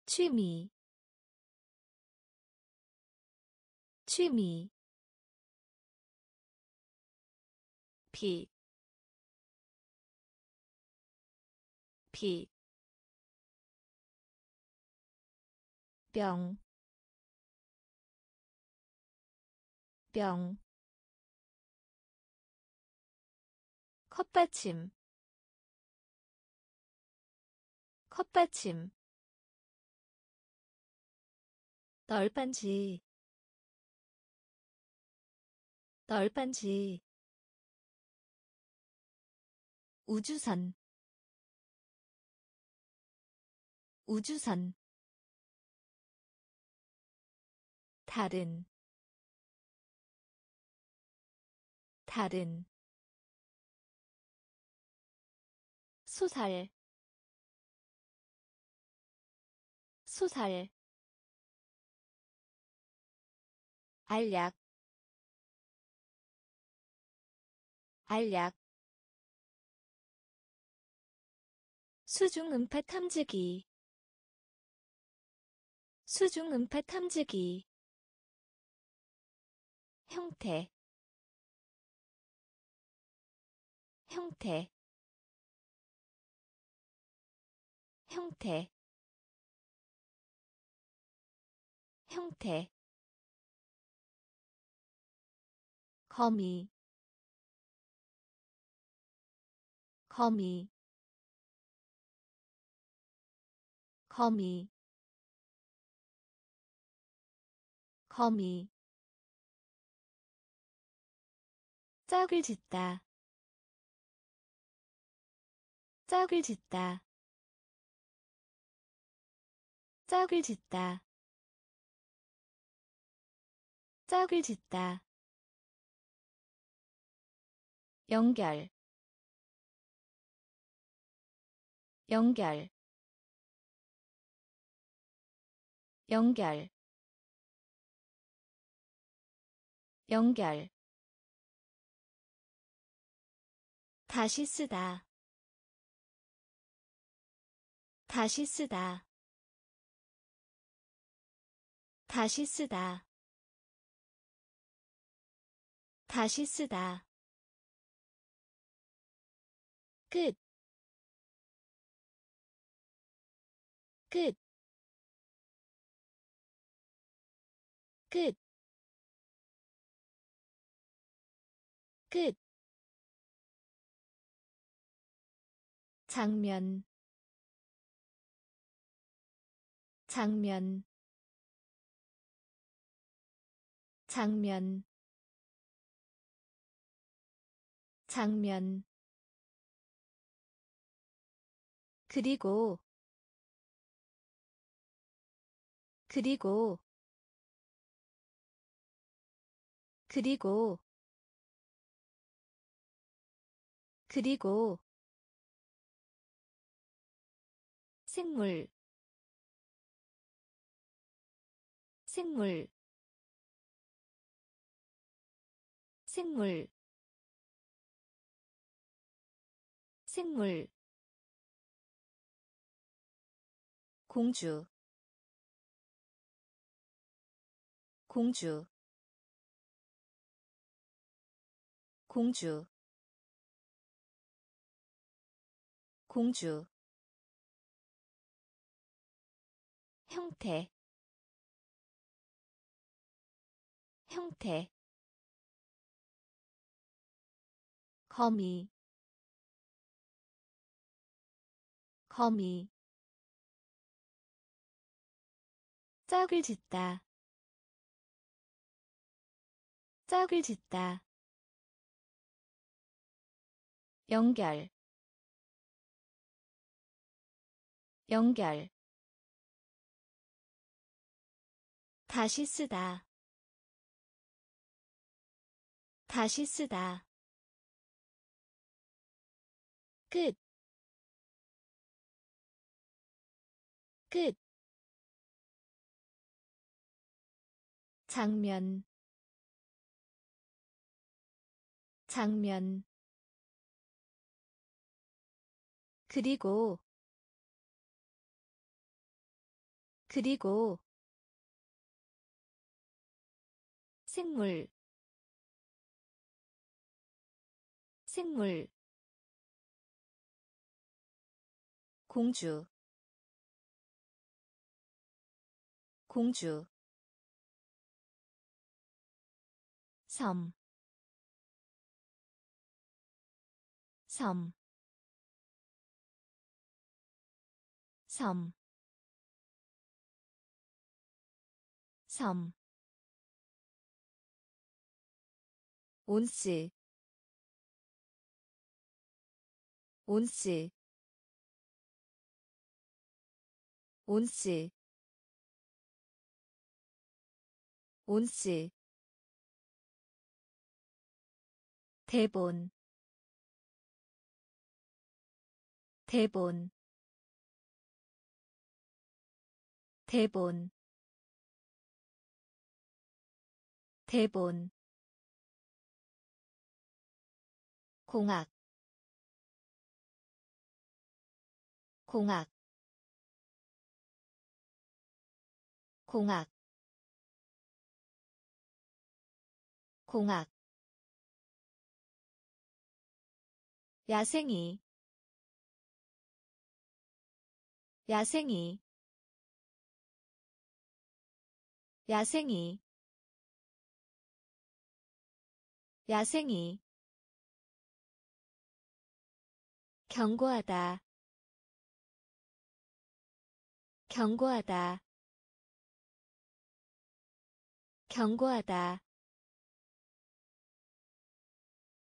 취미. 취미. 피, 피, 병, 병, 컵받침, 컵받침, 널빤지, 널빤지, 우주선. 우주선 다른 다른 소살 소살 알약 알약 수중 음파 탐지기 수중 음파 탐지기 형태 형태 형태 형태 거미 거미 거미 거미 짝을 짓다. 짝을 짓다. 짝을 짓다. 짝을 짓다. 연결. 연결. 연결. 연결 다시 쓰다. 다시 쓰다. 다시 쓰다. 다시 쓰다. 끝, 끝, 끝, 끝. 장면 장면 장면 장면. 그리고 그리고 그리고 그리고 생물 생물 생물 생물. 공주 공주. 공주. 공주 형태 형태 거미 거미 짝을 짓다 짝을 짓다 연결 연결 다시 쓰다. 다시 쓰다. 끝, 끝, 장면, 장면, 그리고, 그리고, 생물 생물 공주 공주 섬, 섬, 섬, 섬, 온스, 온스, 온스 온스 대본 대본 대본 대본 공학 공학 공학 공학. 야생이 야생이 야생이. 야생이 경고하다. 경고하다. 경고하다.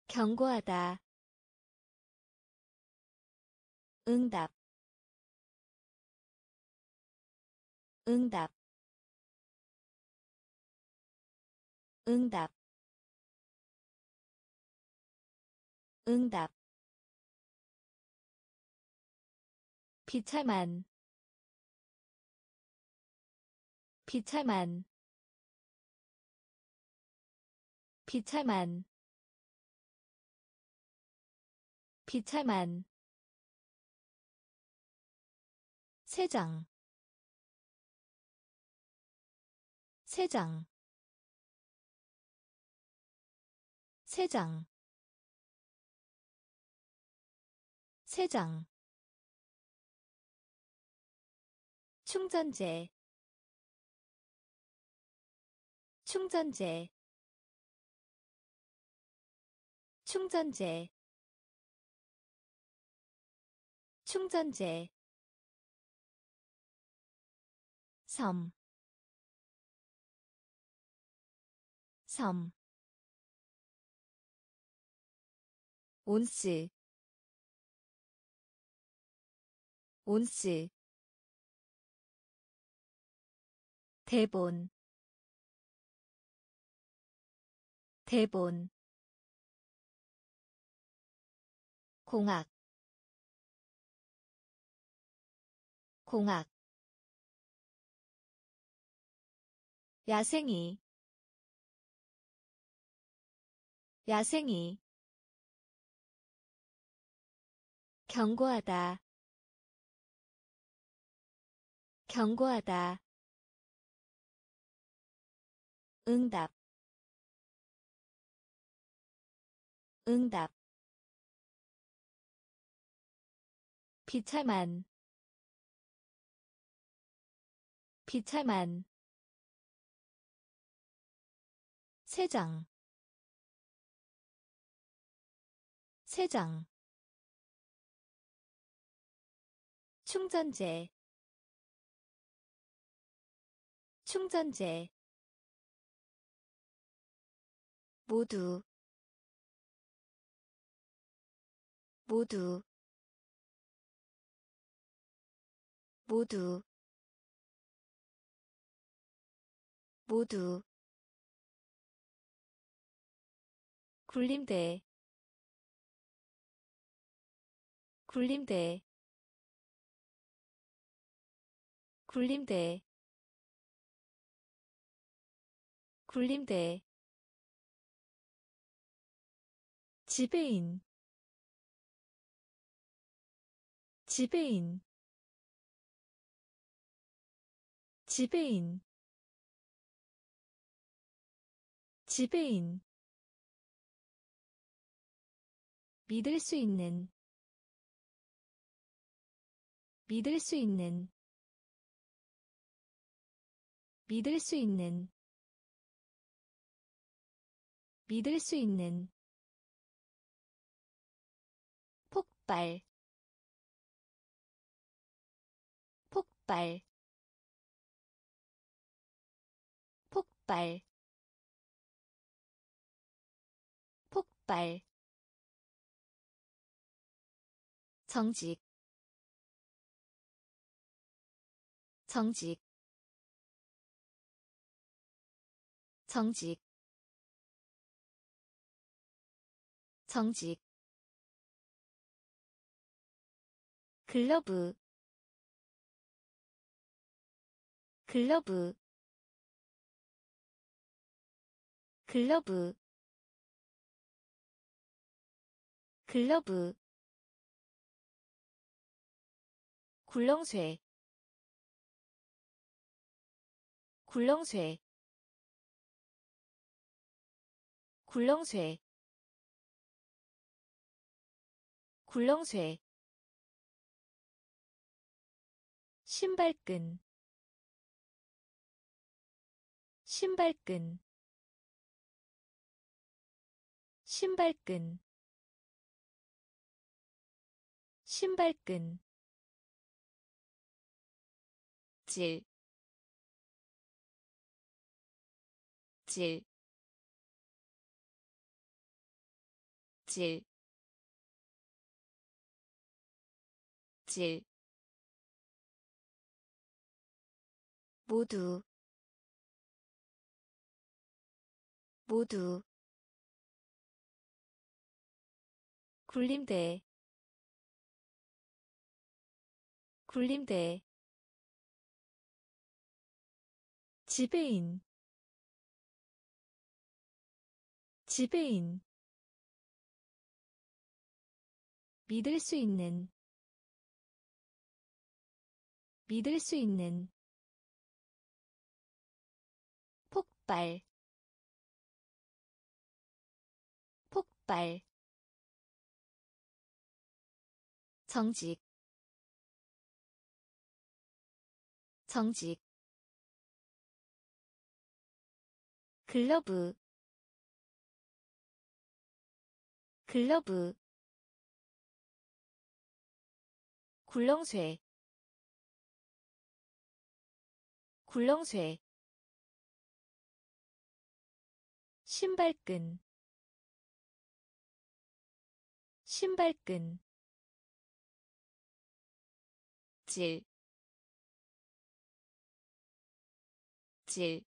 경고하다. 응답. 응답. 응답. 응답 비참한 비참한 비참한 비참한. 세장 세장 세장 세장 충전재 충전재 충전재 충전재 섬, 섬, 온스, 온스, 대본, 대본, 공학, 공학, 야생이 야생이 경고하다 경고하다 응답 응답. 비참한 비참한. 세장 세장. 충전재 충전재 모두 모두 모두 모두. 굴림대 굴림대 굴림대 굴림대 지배인 지배인 지배인 지배인. 믿을 수 있는 믿을 수 있는 믿을 수 있는 믿을 수 있는 폭발. 폭발. 폭발. 폭발. 정직. 정직. 정직. 정직 글러브 글러브 글러브 글러브. 굴렁쇠 굴렁쇠. 굴렁쇠 굴렁쇠 신발끈. 신발끈. 신발끈. 신발끈. 질, 질, 질, 질. 모두 모두 굴림대 굴림대 지배인 지배인 믿을 수 있는 믿을 수 있는 폭발. 폭발. 정직. 정직. 글러브. 글러브. 굴렁쇠. 굴렁쇠 신발끈. 신발끈. 질, 질,